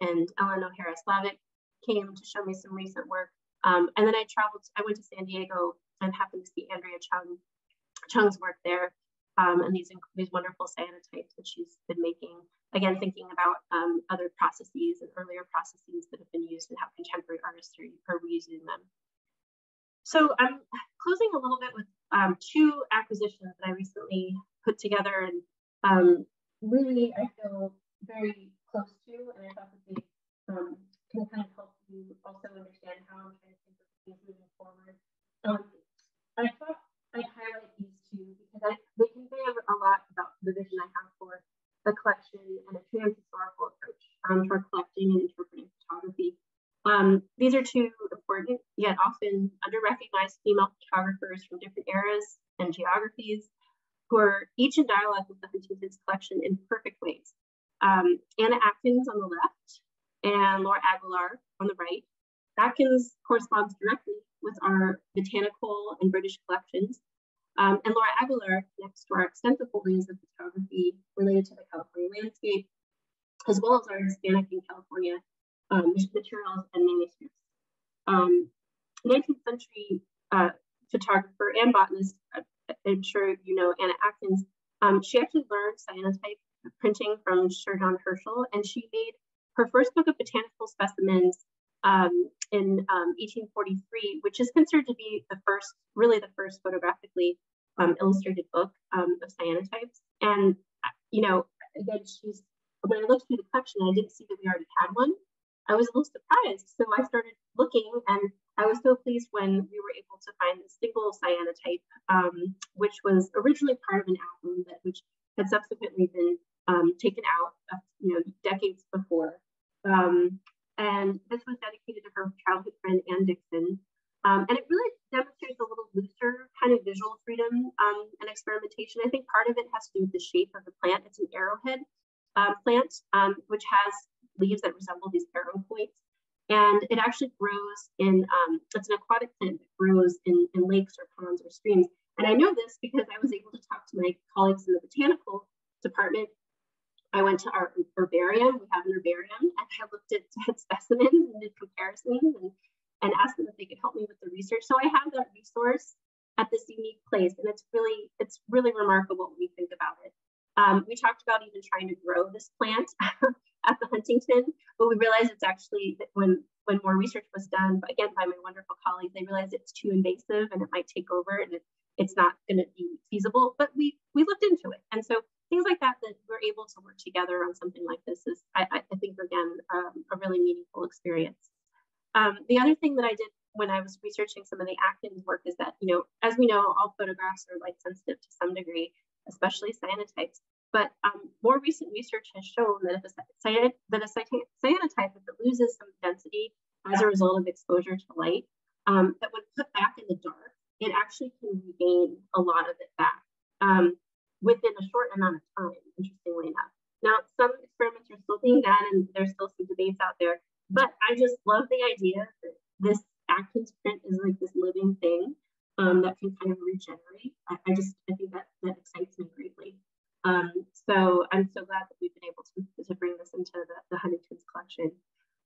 and Elin O'Hara Slavick came to show me some recent work. and then I traveled, I went to San Diego and happened to see Andrea Chung, Chung's work there um, and these, these wonderful cyanotypes that she's been making. Again, thinking about um, other processes and earlier processes that have been used and how contemporary artists are, reusing them. So I'm closing a little bit with um, two acquisitions that I recently put together and um, really I feel very close to, and I thought that they um, can kind of help you also understand how I'm trying to think of things moving forward. Um, I thought I'd highlight these two because I, they convey a lot about the vision I have for the collection and a trans-historical approach um, for collecting and interpreting photography. Um, these are two important yet often under-recognized female photographers from different eras and geographies who are each in dialogue with the Huntington's collection in perfect ways. Um, Anna Atkins on the left and Laura Aguilar on the right. Atkins corresponds directly with our botanical and British collections. Um, and Laura Aguilar next to our extensive holdings of photography related to the California landscape, as well as our Hispanic and California um, materials and manuscripts. Um, 19th century uh, photographer and botanist, uh, I'm sure you know Anna Atkins, um, she actually learned cyanotype printing from Sir John Herschel, and she made her first book of botanical specimens um, in um, 1843, which is considered to be the first, really the first photographically um, illustrated book um, of cyanotypes. And, you know, again, she's, when I looked through the collection, I didn't see that we already had one. I was a little surprised. So I started looking and I was so pleased when we were able to find the single cyanotype, um, which was originally part of an album that which had subsequently been um, taken out, uh, you know, decades before. Um, and this was dedicated to her childhood friend, Anne Dixon. Um, and it really demonstrates a little looser kind of visual freedom um, and experimentation. I think part of it has to do with the shape of the plant. It's an arrowhead uh, plant, um, which has leaves that resemble these arrow points. And it actually grows in, um, it's an aquatic plant that grows in, in lakes or ponds or streams. And I know this because I was able to talk to my colleagues in the botanical department I went to our herbarium. We have an herbarium, and I looked at, at specimens and did comparisons and, and asked them if they could help me with the research. So I have that resource at this unique place, and it's really it's really remarkable when you think about it. Um, we talked about even trying to grow this plant at the Huntington, but we realized it's actually when when more research was done, again by my wonderful colleagues, they realized it's too invasive and it might take over and it, it's not going to be feasible. But we we looked into it, and so things like that that we're able to work together on something like this is I, I think again um, a really meaningful experience. Um, the other thing that I did when I was researching some of the Atkins work is that you know as we know all photographs are light sensitive to some degree, especially cyanotypes. But um, more recent research has shown that if a, cyan, that a cyanotype, if it loses some density as a result of exposure to light, um, that when put back in the dark, it actually can regain a lot of it back. Um, within a short amount of time, interestingly enough. Now, some experiments are still being done and there's still some debates out there, but I just love the idea that this Atkins print is like this living thing. um, that can kind of regenerate. I, I, just I think that that excites me greatly. Um, so I'm so glad that we've been able to, to bring this into the, the Huntington's collection.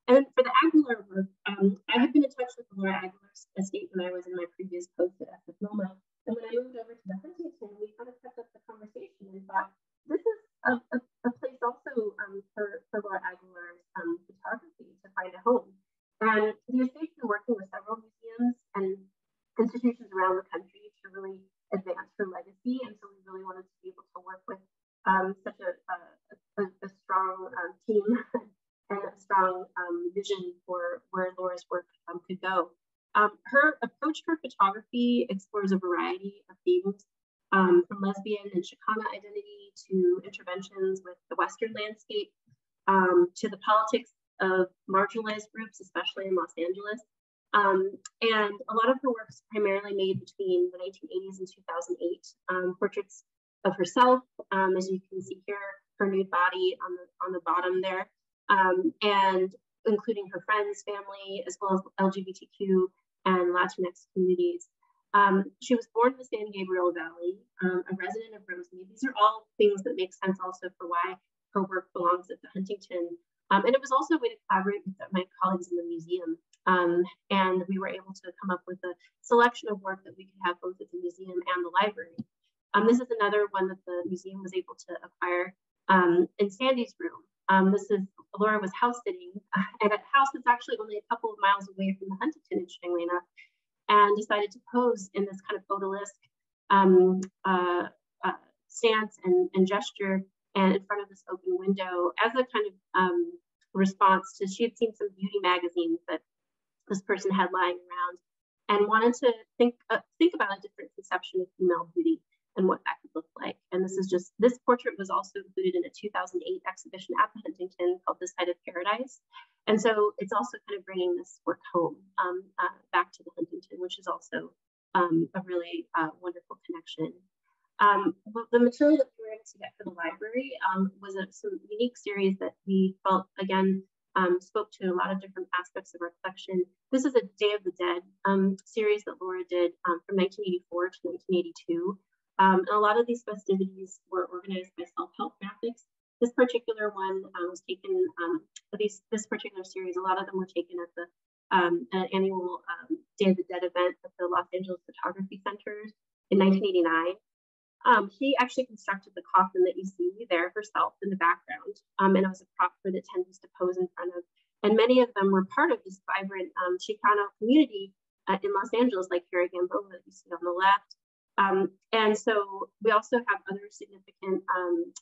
And for the Aguilar work, um, I have been in touch with Laura Aguilar's estate when I was in my previous post at SFMOMA. And when I moved over to the Huntington, we kind of kept up the conversation and thought, this is a, a, a place also um, for, for Laura Aguilar's um, photography to find a home. And the estate's been working with several museums and institutions around the country to really advance her legacy. And so we really wanted to be able to work with um, such a, a, a strong um, team and a strong um, vision for where Laura's work um, could go. Um, her approach for photography explores a variety of themes, um, from lesbian and Chicana identity to interventions with the Western landscape, um, to the politics of marginalized groups, especially in Los Angeles. Um, and a lot of her works primarily made between the 1980s and 2008. portraits of herself, as you can see here, her nude body on the on the bottom there, um, and including her friends, family, as well as LGBTQ and Latinx communities. Um, she was born in the San Gabriel Valley, um, a resident of Rosemead. These are all things that make sense also for why her work belongs at the Huntington. Um, and it was also a way to collaborate with my colleagues in the museum. Um, and we were able to come up with a selection of work that we could have both at the museum and the library. Um, this is another one that the museum was able to acquire um, in Sandy's room. Um, this is Laura was house sitting at a house that's actually only a couple of miles away from the Huntington, interestingly enough, and decided to pose in this kind of odalisque um, uh, uh, stance and, and, gesture and in front of this open window as a kind of um, response to she had seen some beauty magazines that this person had lying around and wanted to think uh, think about a different conception of female beauty and what that could look like. And this is just, this portrait was also included in a 2008 exhibition at the Huntington called This Side of Paradise. And so it's also kind of bringing this work home um, uh, back to the Huntington, which is also um, a really uh, wonderful connection. Um, the material that we were able to get for the library um, was a some unique series that we felt, again, um, spoke to a lot of different aspects of our collection. This is a Day of the Dead um, series that Laura did from 1984 to 1982. Um, and a lot of these festivities were organized by Self-Help Graphics. This particular one um, was taken, um, these, this particular series, a lot of them were taken at the um, annual um, Day of the Dead event at the Los Angeles Photography Center in 1989. Um, she actually constructed the coffin that you see there herself in the background, um, and it was a prop for the attendees to pose in front of. And many of them were part of this vibrant um, Chicano community uh, in Los Angeles, like Harry Gamboa that you see on the left, um, and so we also have other significant um,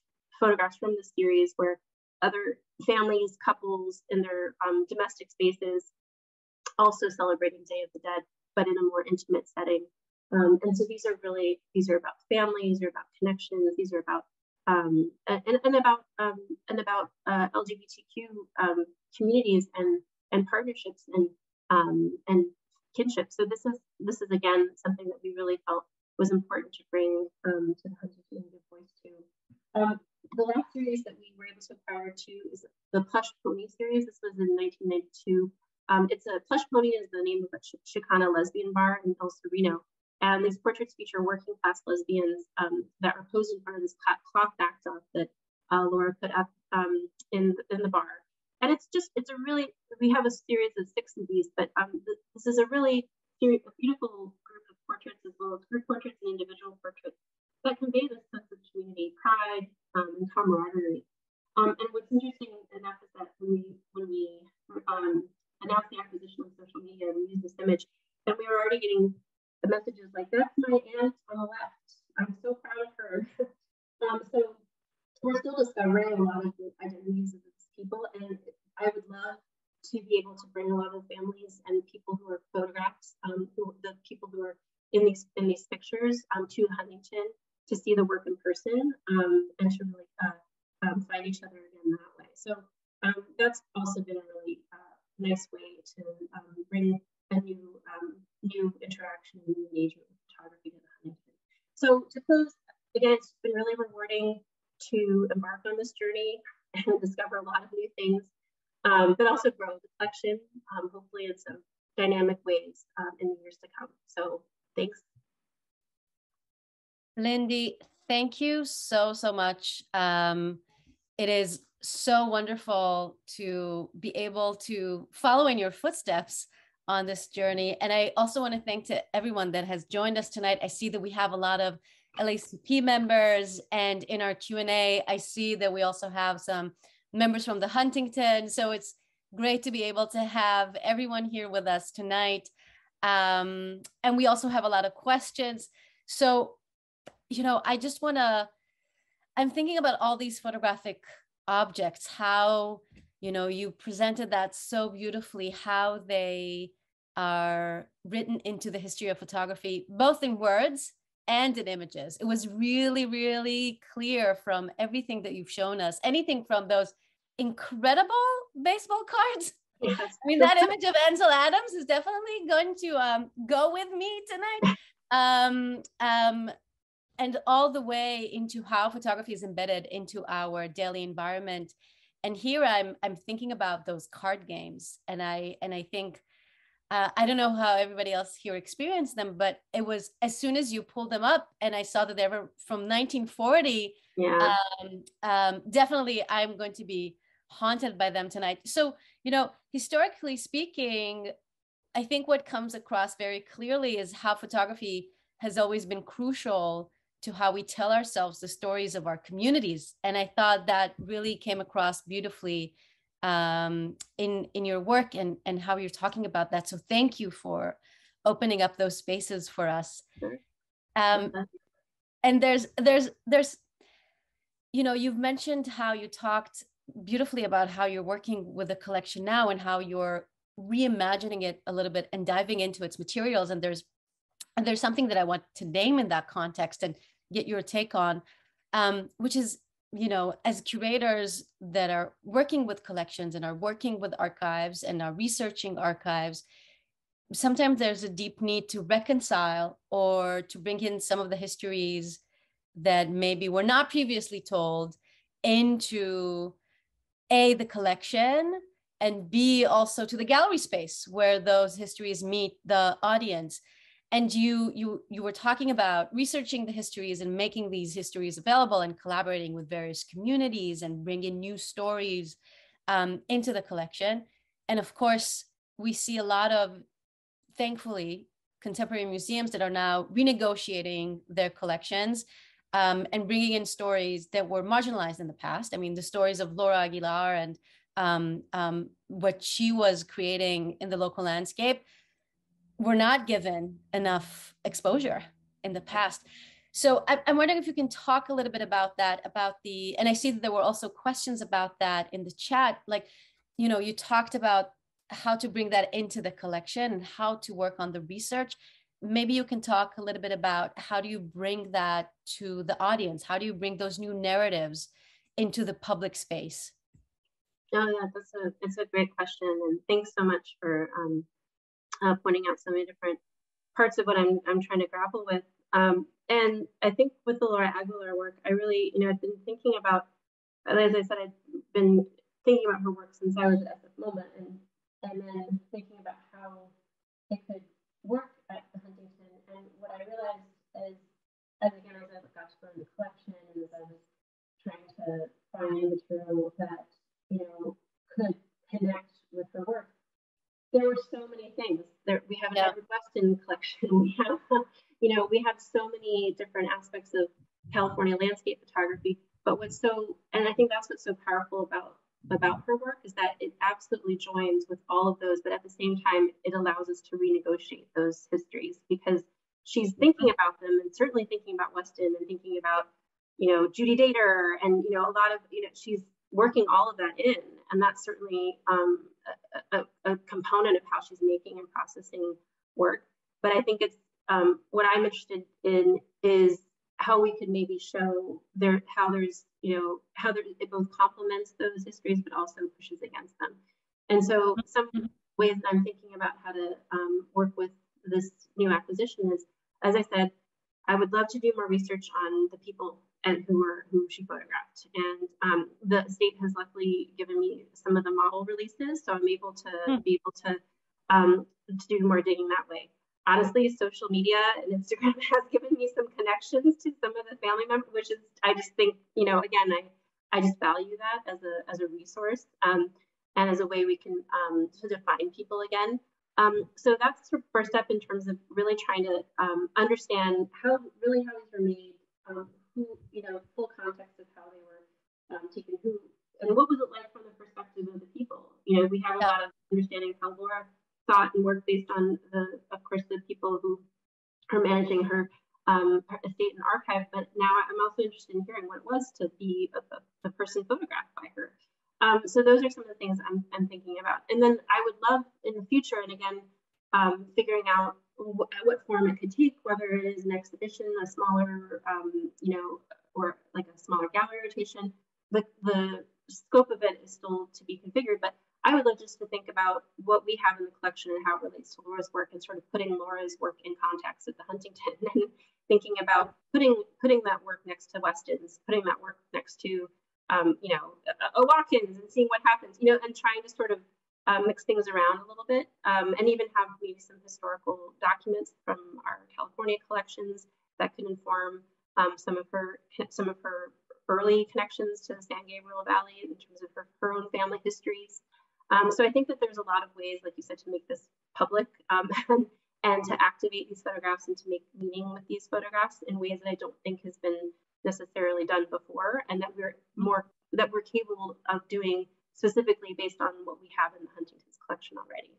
photographs from the series where other families, couples in their um, domestic spaces also celebrating Day of the Dead, but in a more intimate setting. Um, and so these are really, these are about families, these are about connections, these are about, um, and, and about, um, and about uh, LGBTQ communities and, and partnerships and, and kinship. So this is, this is again, something that we really felt was important to bring um, to the Huntington Native Voice too. Um, the last series that we were able to acquire too is the Plush Pony series. This was in 1992. Um, it's a Plush Pony is the name of a Ch Chicana lesbian bar in El Sereno. And these portraits feature working class lesbians um, that are posed in front of this cloth backdrop that uh, Laura put up um, in, in the bar. And it's just, it's a really, we have a series of six of these, but um, th this is a really beautiful portraits as well as group portraits and individual portraits that convey this sense of community pride um, and camaraderie. Um, and what's interesting enough is that when we when we um, announced the acquisition on social media, we used this image, and we were already getting the messages like, "That's my aunt on the left. I'm so proud of her." um, so we're still discovering a lot of the identities of these people, and I would love to be able to bring a lot of families and people who are photographed, um, who the people who are in these in these pictures um, to Huntington to see the work in person um, and to really uh, um, find each other again that way. So um, that's also been a really uh, nice way to um, bring a new um, new interaction and new engagement with photography to Huntington. So to close, again, it's been really rewarding to embark on this journey and discover a lot of new things, but also grow the collection, hopefully in some dynamic ways in the years to come. So Thanks. Linde, thank you so, so much. Um, it is so wonderful to be able to follow in your footsteps on this journey. And I also want to thank to everyone that has joined us tonight. I see that we have a lot of LACP members and in our Q&A, I see that we also have some members from the Huntington. So it's great to be able to have everyone here with us tonight. Um, and we also have a lot of questions. So, you know, I just want to, I'm thinking about all these photographic objects, how, you know, you presented that so beautifully, how they are written into the history of photography, both in words and in images. It was really, really clear from everything that you've shown us, anything from those incredible baseball cards. I mean, that image of Ansel Adams is definitely going to um, go with me tonight. Um, um, and all the way into how photography is embedded into our daily environment. And here I'm I'm thinking about those card games, and I and I think uh, I don't know how everybody else here experienced them, but it was as soon as you pulled them up and I saw that they were from 1940. Yeah. Um, um, definitely, I'm going to be haunted by them tonight. So, you know, historically speaking, I think what comes across very clearly is how photography has always been crucial to how we tell ourselves the stories of our communities. And I thought that really came across beautifully um, in in your work and and how you're talking about that. So thank you for opening up those spaces for us. Um, and there's there's there's you know you've mentioned how you talked beautifully about how you're working with the collection now and how you're reimagining it a little bit and diving into its materials. And there's and there's something that i want to name in that context and get your take on um, which is you know as curators that are working with collections and are working with archives and are researching archives sometimes there's a deep need to reconcile or to bring in some of the histories that maybe were not previously told into a the collection and b also to the gallery space where those histories meet the audience. And you you you were talking about researching the histories and making these histories available and collaborating with various communities and bringing new stories um, into the collection. And of course we see a lot of thankfully contemporary museums that are now renegotiating their collections um, and bringing in stories that were marginalized in the past. I mean, the stories of Laura Aguilar and um, um, what she was creating in the local landscape were not given enough exposure in the past. So I, I'm wondering if you can talk a little bit about that, about the, and I see that there were also questions about that in the chat. Like, you know, you talked about how to bring that into the collection and how to work on the research maybe you can talk a little bit about how do you bring that to the audience? How do you bring those new narratives into the public space? Oh yeah that's a it's a great question and thanks so much for um, uh, pointing out so many different parts of what i'm, I'm trying to grapple with. Um, and i think with the laura aguilar work i really you know i've been thinking about as i said i've been thinking about her work since i was at SF MoMA, and and then thinking about how it could work at the Huntington. And what I realized is, as again, as I got to learn the collection and as I was trying to find material that, you know, could connect with her work, there were so many things. There, we have an yeah. Edward Weston collection. We have, you know, we have so many different aspects of California landscape photography. But what's so, and I think that's what's so powerful about about her work is that it absolutely joins with all of those, but at the same time, it allows us to renegotiate those histories because she's thinking about them and certainly thinking about Weston and thinking about, you know, Judy Dater and, you know, a lot of, you know, she's working all of that in. And that's certainly um, a, a, a, component of how she's making and processing work. But I think it's um, what I'm interested in is how we could maybe show there how there's you know how there, it both complements those histories but also pushes against them and so some mm-hmm. ways that i'm thinking about how to um, work with this new acquisition is as i said i would love to do more research on the people and who were who she photographed and um, the state has luckily given me some of the model releases so i'm able to hmm. be able to um, to do more digging that way honestly social media and instagram has given me some connections to some of the family members, which is I just think you know again I I just value that as a as a resource um, and as a way we can um, to define people again. Um, so that's the first step in terms of really trying to um, understand how really how these were made, um, who you know full context of how they were um, taken, who and what was it like from the perspective of the people. You know, we have a lot of understanding of how Laura thought and worked based on the, of course, the people who are managing her um, estate and archive. But now I'm also interested in hearing what it was to be a, a, a person photographed by her. Um, so those are some of the things I'm, I'm, thinking about. And then I would love in the future, and again, um, figuring out what form it could take, whether it is an exhibition, a smaller, um, you know, or like a smaller gallery rotation. The, the scope of it is still to be configured, but I would love just to think about what we have in the collection and how it relates to Laura's work and sort of putting Laura's work in context at the Huntington and thinking about putting putting that work next to Weston's, putting that work next to um, you know a, Watkins and seeing what happens, you know, and trying to sort of um, mix things around a little bit um, and even have maybe some historical documents from our California collections that could inform um, some of her some of her early connections to the San Gabriel Valley in terms of her, her own family histories. Um, so I think that there's a lot of ways, like you said, to make this public um, and to activate these photographs and to make meaning with these photographs in ways that I don't think has been necessarily done before, and that we're more that we're capable of doing specifically based on what we have in the Huntington's collection already.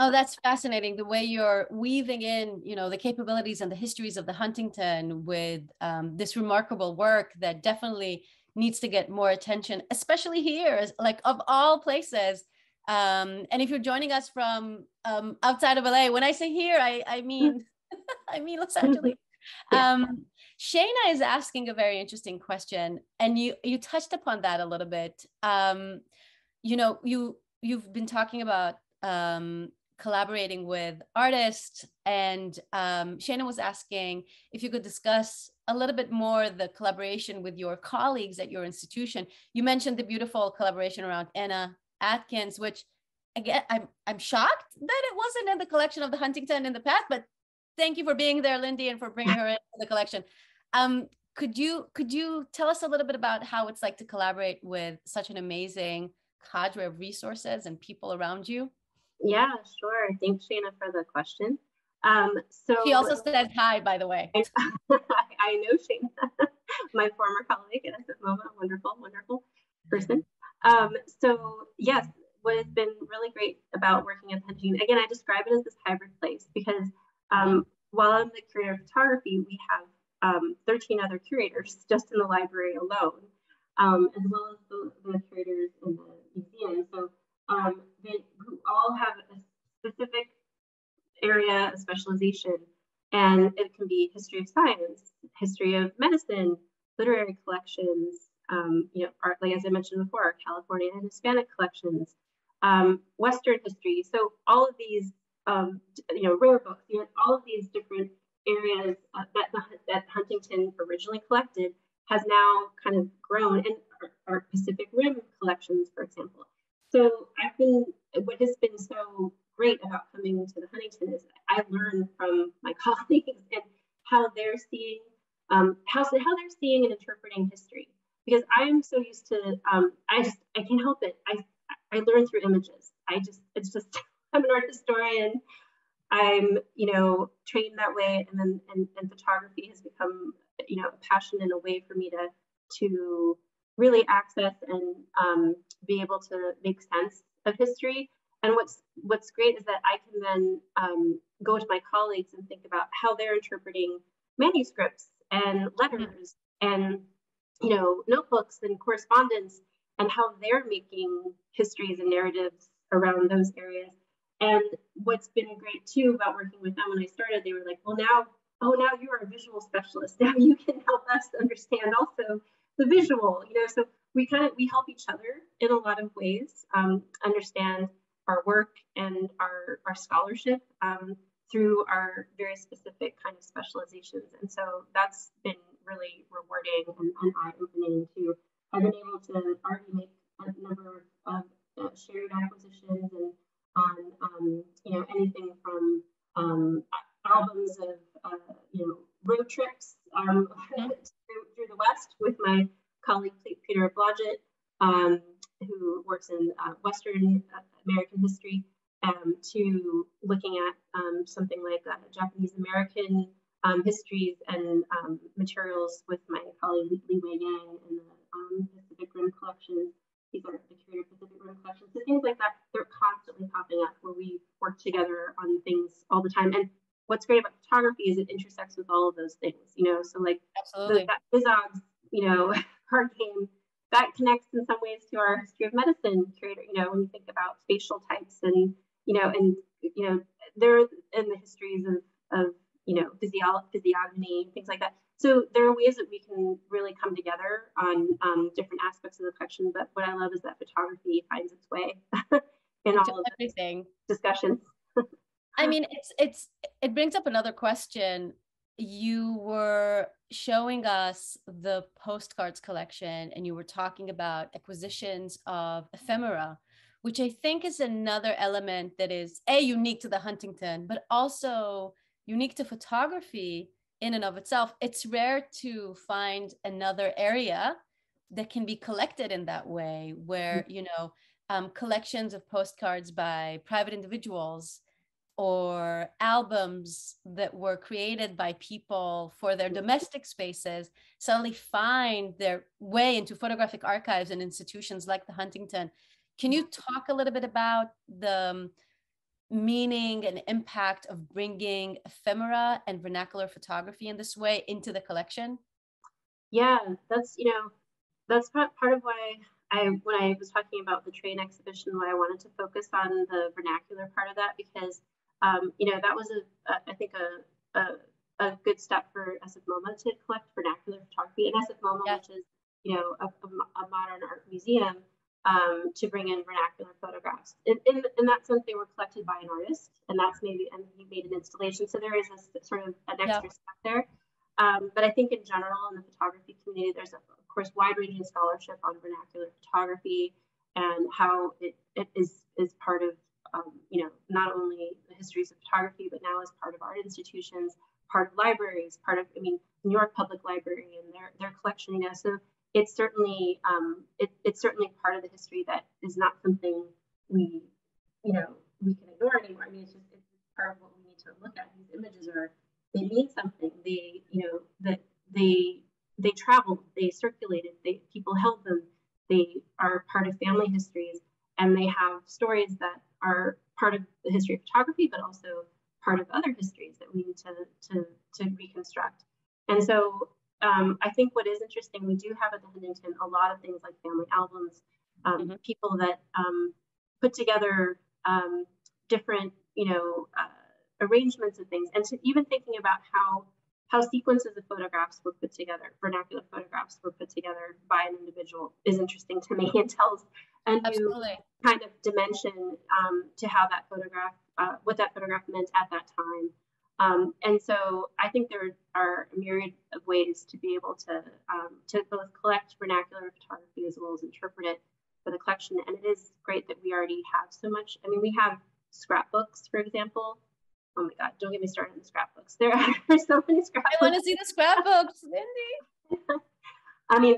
Oh, that's fascinating. The way you're weaving in, you know, the capabilities and the histories of the Huntington with um, this remarkable work that definitely needs to get more attention, especially here, like of all places. Um, and if you're joining us from um, outside of LA, when I say here, I, I mean, I mean Los Angeles. Um, Shayna is asking a very interesting question, and you you touched upon that a little bit. Um, you know, you you've been talking about um, collaborating with artists. And um, Shannon was asking if you could discuss a little bit more the collaboration with your colleagues at your institution. You mentioned the beautiful collaboration around Anna Atkins, which again, I'm, I'm shocked that it wasn't in the collection of the Huntington in the past, but thank you for being there, Linde, and for bringing her into the collection. Um, could you could you tell us a little bit about how it's like to collaborate with such an amazing cadre of resources and people around you? Yeah, sure. Thanks, Shana, for the question. Um, so she also said hi, by the way. I, I know Shana, my former colleague at MoMA, wonderful, wonderful person. Um, so yes, what has been really great about working at Huntington, again, I describe it as this hybrid place because um, while I'm the curator of photography, we have um, 13 other curators just in the library alone, um, as well as the, the curators in the museum. So um, they, all have a specific area of specialization. And it can be history of science, history of medicine, literary collections, um, you know, art, like as I mentioned before, California and Hispanic collections, um, Western history. So all of these, um, you know, rare books, you know, all of these different areas uh, that, that Huntington originally collected has now kind of grown, and our, our Pacific Rim collections, for example, so I've been, what has been so great about coming to the Huntington is I learn from my colleagues and how they're seeing, um, how, how they're seeing and interpreting history. Because I'm so used to, um, I just, I can't help it. I, I learn through images. I just, it's just, I'm an art historian. I'm, you know, trained that way. And then, and, and photography has become, you know, a passion and a way for me to, to really access and um, be able to make sense of history. And what's what's great is that I can then um, go to my colleagues and think about how they're interpreting manuscripts and letters and you know notebooks and correspondence and how they're making histories and narratives around those areas. And what's been great too about working with them when I started, they were like, well now, oh now you're a visual specialist. Now you can help us understand also the visual, you know, so we kind of we help each other in a lot of ways um, understand our work and our our scholarship um, through our very specific kind of specializations, and so that's been really rewarding and, and eye-opening too. I've been able to already make a number of uh, shared acquisitions and on um, you know anything from um, albums of uh, you know road trips um, through, through, the West with my colleague Peter Blodgett, um, who works in uh, Western American history, um, to looking at um, something like uh, Japanese American histories and materials with my colleague Li Wei Yang in the Pacific Rim collection. He's our the curator Pacific Rim collection. So things like that, they're constantly popping up where we work together on things all the time. And what's great about photography is it intersects with all of those things, you know. So like Absolutely. The, that Bizogs, you know, card game that connects in some ways to our history of medicine curator, you know, when you think about spatial types and you know, and you know, they're in the histories of, of you know, physio- physiognomy, things like that. So there are ways that we can really come together on um, different aspects of the collection. But what I love is that photography finds its way in all of everything discussions. I mean, it's it's it brings up another question. You were showing us the postcards collection, and you were talking about acquisitions of ephemera, which I think is another element that is a unique to the Huntington, but also unique to photography in and of itself. It's rare to find another area that can be collected in that way, where mm-hmm. you know um, collections of postcards by private individuals or albums that were created by people for their domestic spaces suddenly find their way into photographic archives and institutions like the Huntington. Can you talk a little bit about the um, meaning and impact of bringing ephemera and vernacular photography in this way into the collection? Yeah, that's, you know, that's part, part of why I, when I was talking about the train exhibition, why I wanted to focus on the vernacular part of that, because um, you know, that was a, a I think a, a, a, good step for SF MoMA to collect vernacular photography. And SF MoMA, yeah. which is, you know, a, a modern art museum, um, to bring in vernacular photographs. In, in, in, that sense, they were collected by an artist, and that's maybe, and he made an installation. So there is a sort of an extra yeah. step there. Um, but I think in general, in the photography community, there's, a, of course, wide ranging scholarship on vernacular photography and how it, it is, is part of um, you know, not only the histories of photography, but now as part of art institutions, part of libraries, part of, I mean, New York Public Library and their, their collection, you know, so it's certainly, um, it, it's certainly part of the history that is not something we, you know, we can ignore anymore. I mean, it's just, it's part of what we need to look at. These images are, they mean something. They, you know, that they, they traveled, they circulated, they, people held them, they are part of family histories, and they have stories that are part of the history of photography, but also part of other histories that we need to, to, to reconstruct. And so um, I think what is interesting, we do have at the Huntington a lot of things like family albums, um, mm-hmm. people that um, put together um, different, you know, uh, arrangements of things, and to even thinking about how how sequences of photographs were put together, vernacular photographs were put together by an individual is interesting to me and tells a new kind of dimension um, to how that photograph, uh, what that photograph meant at that time. Um, and so I think there are a myriad of ways to be able to um, to both collect vernacular photography as well as interpret it for the collection. And it is great that we already have so much. I mean, we have scrapbooks, for example, oh my god, don't get me started on the scrapbooks. There are so many scrapbooks. I want to see the scrapbooks, Linde. I mean,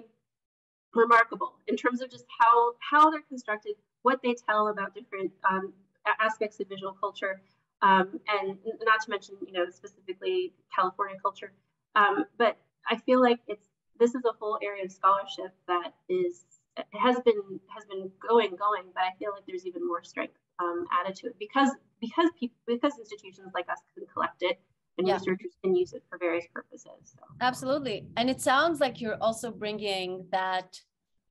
remarkable in terms of just how how they're constructed, what they tell about different um, aspects of visual culture, um, and not to mention, you know, specifically California culture. Um, but I feel like it's this is a whole area of scholarship that is has been has been going going, but I feel like there's even more strength um, added to it because because because institutions like us can collect it and yeah. researchers can use it for various purposes. So. Absolutely, and it sounds like you're also bringing that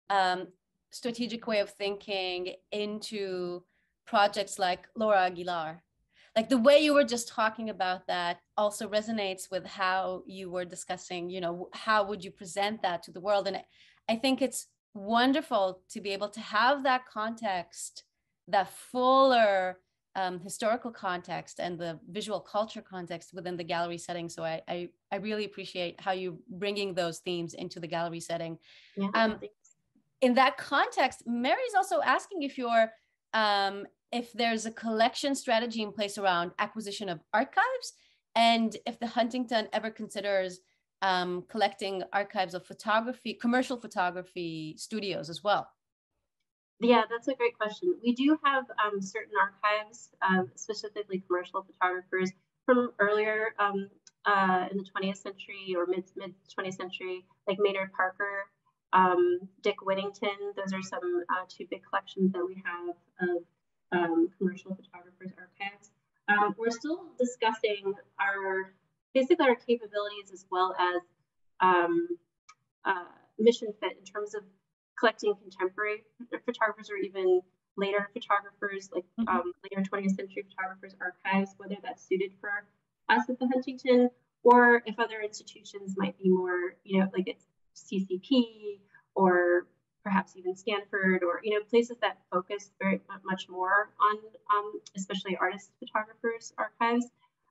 um, strategic way of thinking into projects like Laura Aguilar. Like the way you were just talking about that also resonates with how you were discussing, you know, how would you present that to the world? And I think it's wonderful to be able to have that context, that fuller um, historical context and the visual culture context within the gallery setting. So I, I, I really appreciate how you bringing those themes into the gallery setting. Yeah, um, in that context, Mary's also asking if you're um, if there's a collection strategy in place around acquisition of archives, and if the Huntington ever considers um, collecting archives of photography, commercial photography studios as well? Yeah, that's a great question. We do have um, certain archives, um, specifically commercial photographers from earlier um, uh, in the 20th century or mid mid 20th century, like Maynard Parker, um, Dick Whittington. Those are some uh, two big collections that we have of um, commercial photographers' archives. Um, we're still discussing our basically our capabilities as well as um, uh, mission fit in terms of collecting contemporary photographers or even later photographers, like mm-hmm. um, later 20th century photographers' archives, whether that's suited for us at the Huntington or if other institutions might be more, you know, like it's CCP or perhaps even Stanford or you know places that focus very much more on um, especially artist photographers archives.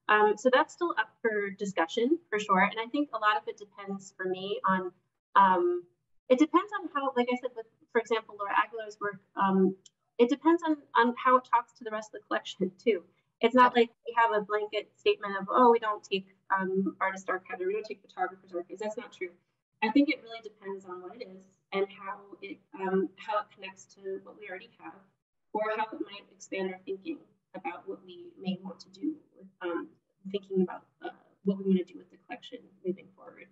Um, so that's still up for discussion for sure. And I think a lot of it depends for me on um, it depends on how, like I said, with for example Laura Aguilar's work, um, it depends on on how it talks to the rest of the collection too. It's not like we have a blanket statement of oh we don't take um, artist archives or we don't take photographers archives. That's not true. I think it really depends on what it is and how it um, how it connects to what we already have, or how it might expand our thinking about what we may want to do with um, thinking about uh, what we want to do with the collection moving forward.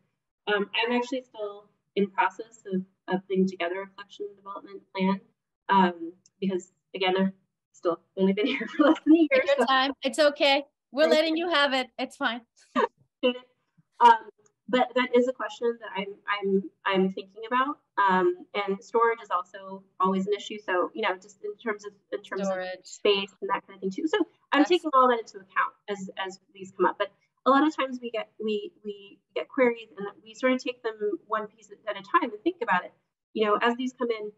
Um, I'm actually still in process of, of putting together a collection development plan um, because again I've still only been here for less than a year. Your so. time. It's okay. We're letting you have it. It's fine. um, but that is a question that I'm I'm I'm thinking about. Um, and storage is also always an issue. So you know, just in terms of in terms storage. of space and that kind of thing too. So I'm That's... taking all that into account as as these come up. But a lot of times we get we we get queries and we sort of take them one piece at a time and think about it. You know, as these come in,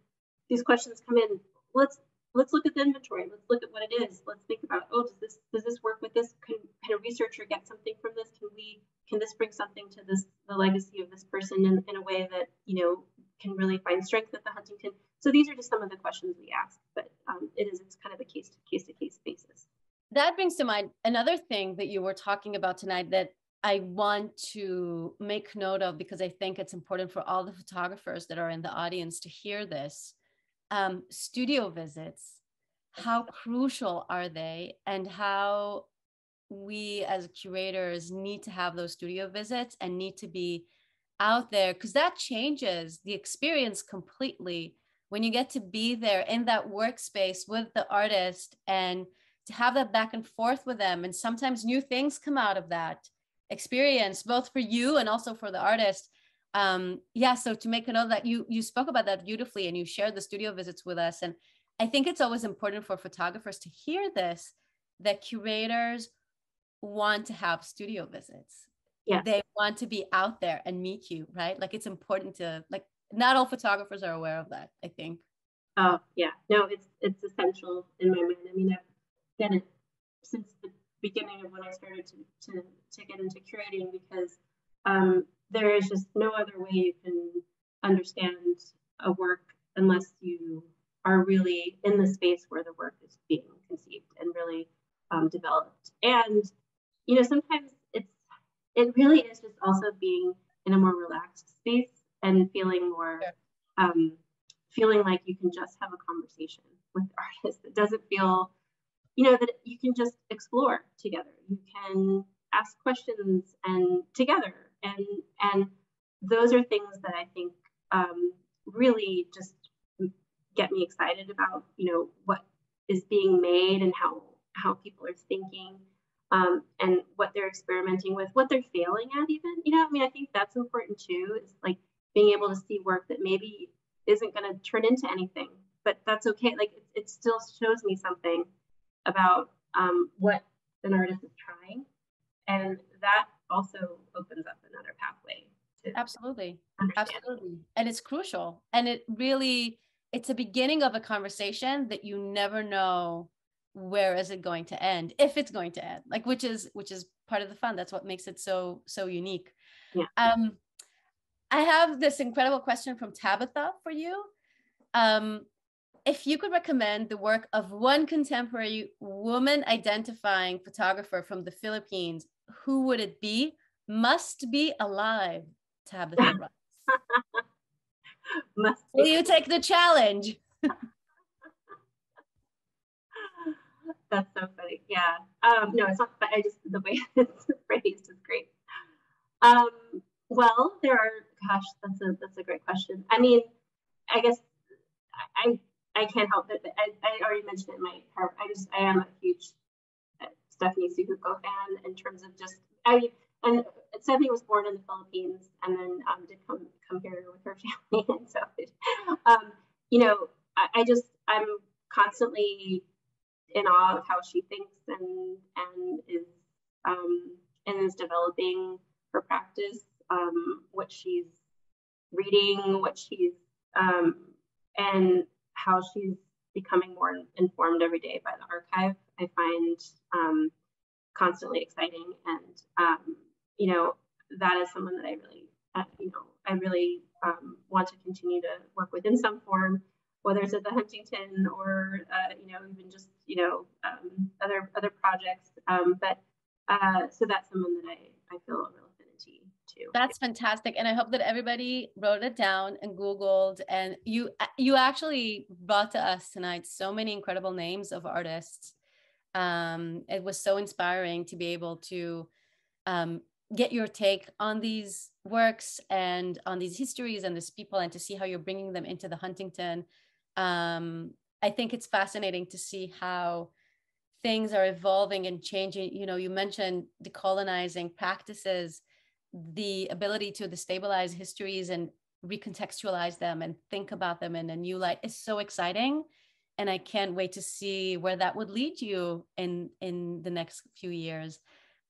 these questions come in. Let's let's look at the inventory. Let's look at what it is. Let's think about, oh, does this does this work with this? Can, can a researcher get something from this? Can we can this bring something to this the legacy of this person in, in a way that you know can really find strength at the Huntington? So these are just some of the questions we ask, but um, it is it's kind of a case to case to case basis. That brings to mind another thing that you were talking about tonight that I want to make note of because I think it's important for all the photographers that are in the audience to hear this. Um, studio visits how crucial are they and how we as curators need to have those studio visits and need to be out there? Because that changes the experience completely when you get to be there in that workspace with the artist and to have that back and forth with them. And sometimes new things come out of that experience both for you and also for the artist. Um, yeah so to make a note that you you spoke about that beautifully and you shared the studio visits with us. And i think it's always important for photographers to hear this that curators want to have studio visits. Yeah they want to be out there and meet you right? Like it's important to like not all photographers are aware of that i think. Oh yeah. No it's it's essential in my mind. I mean i've it since the beginning of when i started to to, to get into curating because um, there is just no other way you can understand a work unless you are really in the space where the work is being conceived and really um, developed. And you know, sometimes it's it really is just also being in a more relaxed space and feeling more um, feeling like you can just have a conversation with artists. It doesn't feel, you know, that you can just explore together. You can ask questions and together and and those are things that I think um, really just get me excited about you know what is being made and how how people are thinking um, and what they're experimenting with, what they're failing at, even you know. I mean, I think that's important too. Is like being able to see work that maybe isn't going to turn into anything, but that's okay. Like it, it still shows me something about um, what an artist is trying, and that also opens up another pathway absolutely. understand. absolutely. And it's crucial. And it really it's a beginning of a conversation that you never know where is it going to end if it's going to end like which is which is part of the fun. That's what makes it so so unique. Yeah. um i have this incredible question from tabitha for you. Um if you could recommend the work of one contemporary woman identifying photographer from the philippines who would it be must be alive, Tabitha Rice. must Will you take the challenge? That's so funny. Yeah. Um, no, it's not. But I just the way it's phrased is great. Um, well, there are. Gosh, that's a that's a great question. I mean, I guess I I can't help it. I, I already mentioned it in my part. I just I am a huge Stephanie Syjuco fan in terms of just I and Stephanie was born in the Philippines and then um, did come come here with her family, and so um, you know I, I just I'm constantly in awe of how she thinks and and is um, and is developing her practice, um, what she's reading, what she's um, and how she's becoming more informed every day by the archive. I find um, constantly exciting, and um, you know that is someone that I really, uh, you know, I really um, want to continue to work with in some form whether it's at the Huntington or uh, you know even just you know um, other other projects. Um, but uh, so that's someone that I I feel a real affinity to. That's fantastic, and I hope that everybody wrote it down and Googled. And you you actually brought to us tonight so many incredible names of artists. Um, it was so inspiring to be able to um, get your take on these works and on these histories and these people and to see how you're bringing them into the huntington um, I think it's fascinating to see how things are evolving and changing. You know, you mentioned decolonizing practices, the ability to destabilize histories and recontextualize them and think about them in a new light is so exciting and i can't wait to see where that would lead you in in the next few years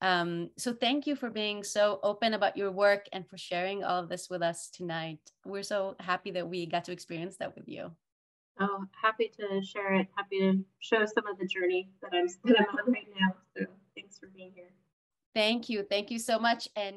um, so thank you for being so open about your work and for sharing all of this with us tonight we're so happy that we got to experience that with you Oh, happy to share it. Happy to show some of the journey that I'm that I'm on right now. So thanks for being here. Thank you. Thank you so much. And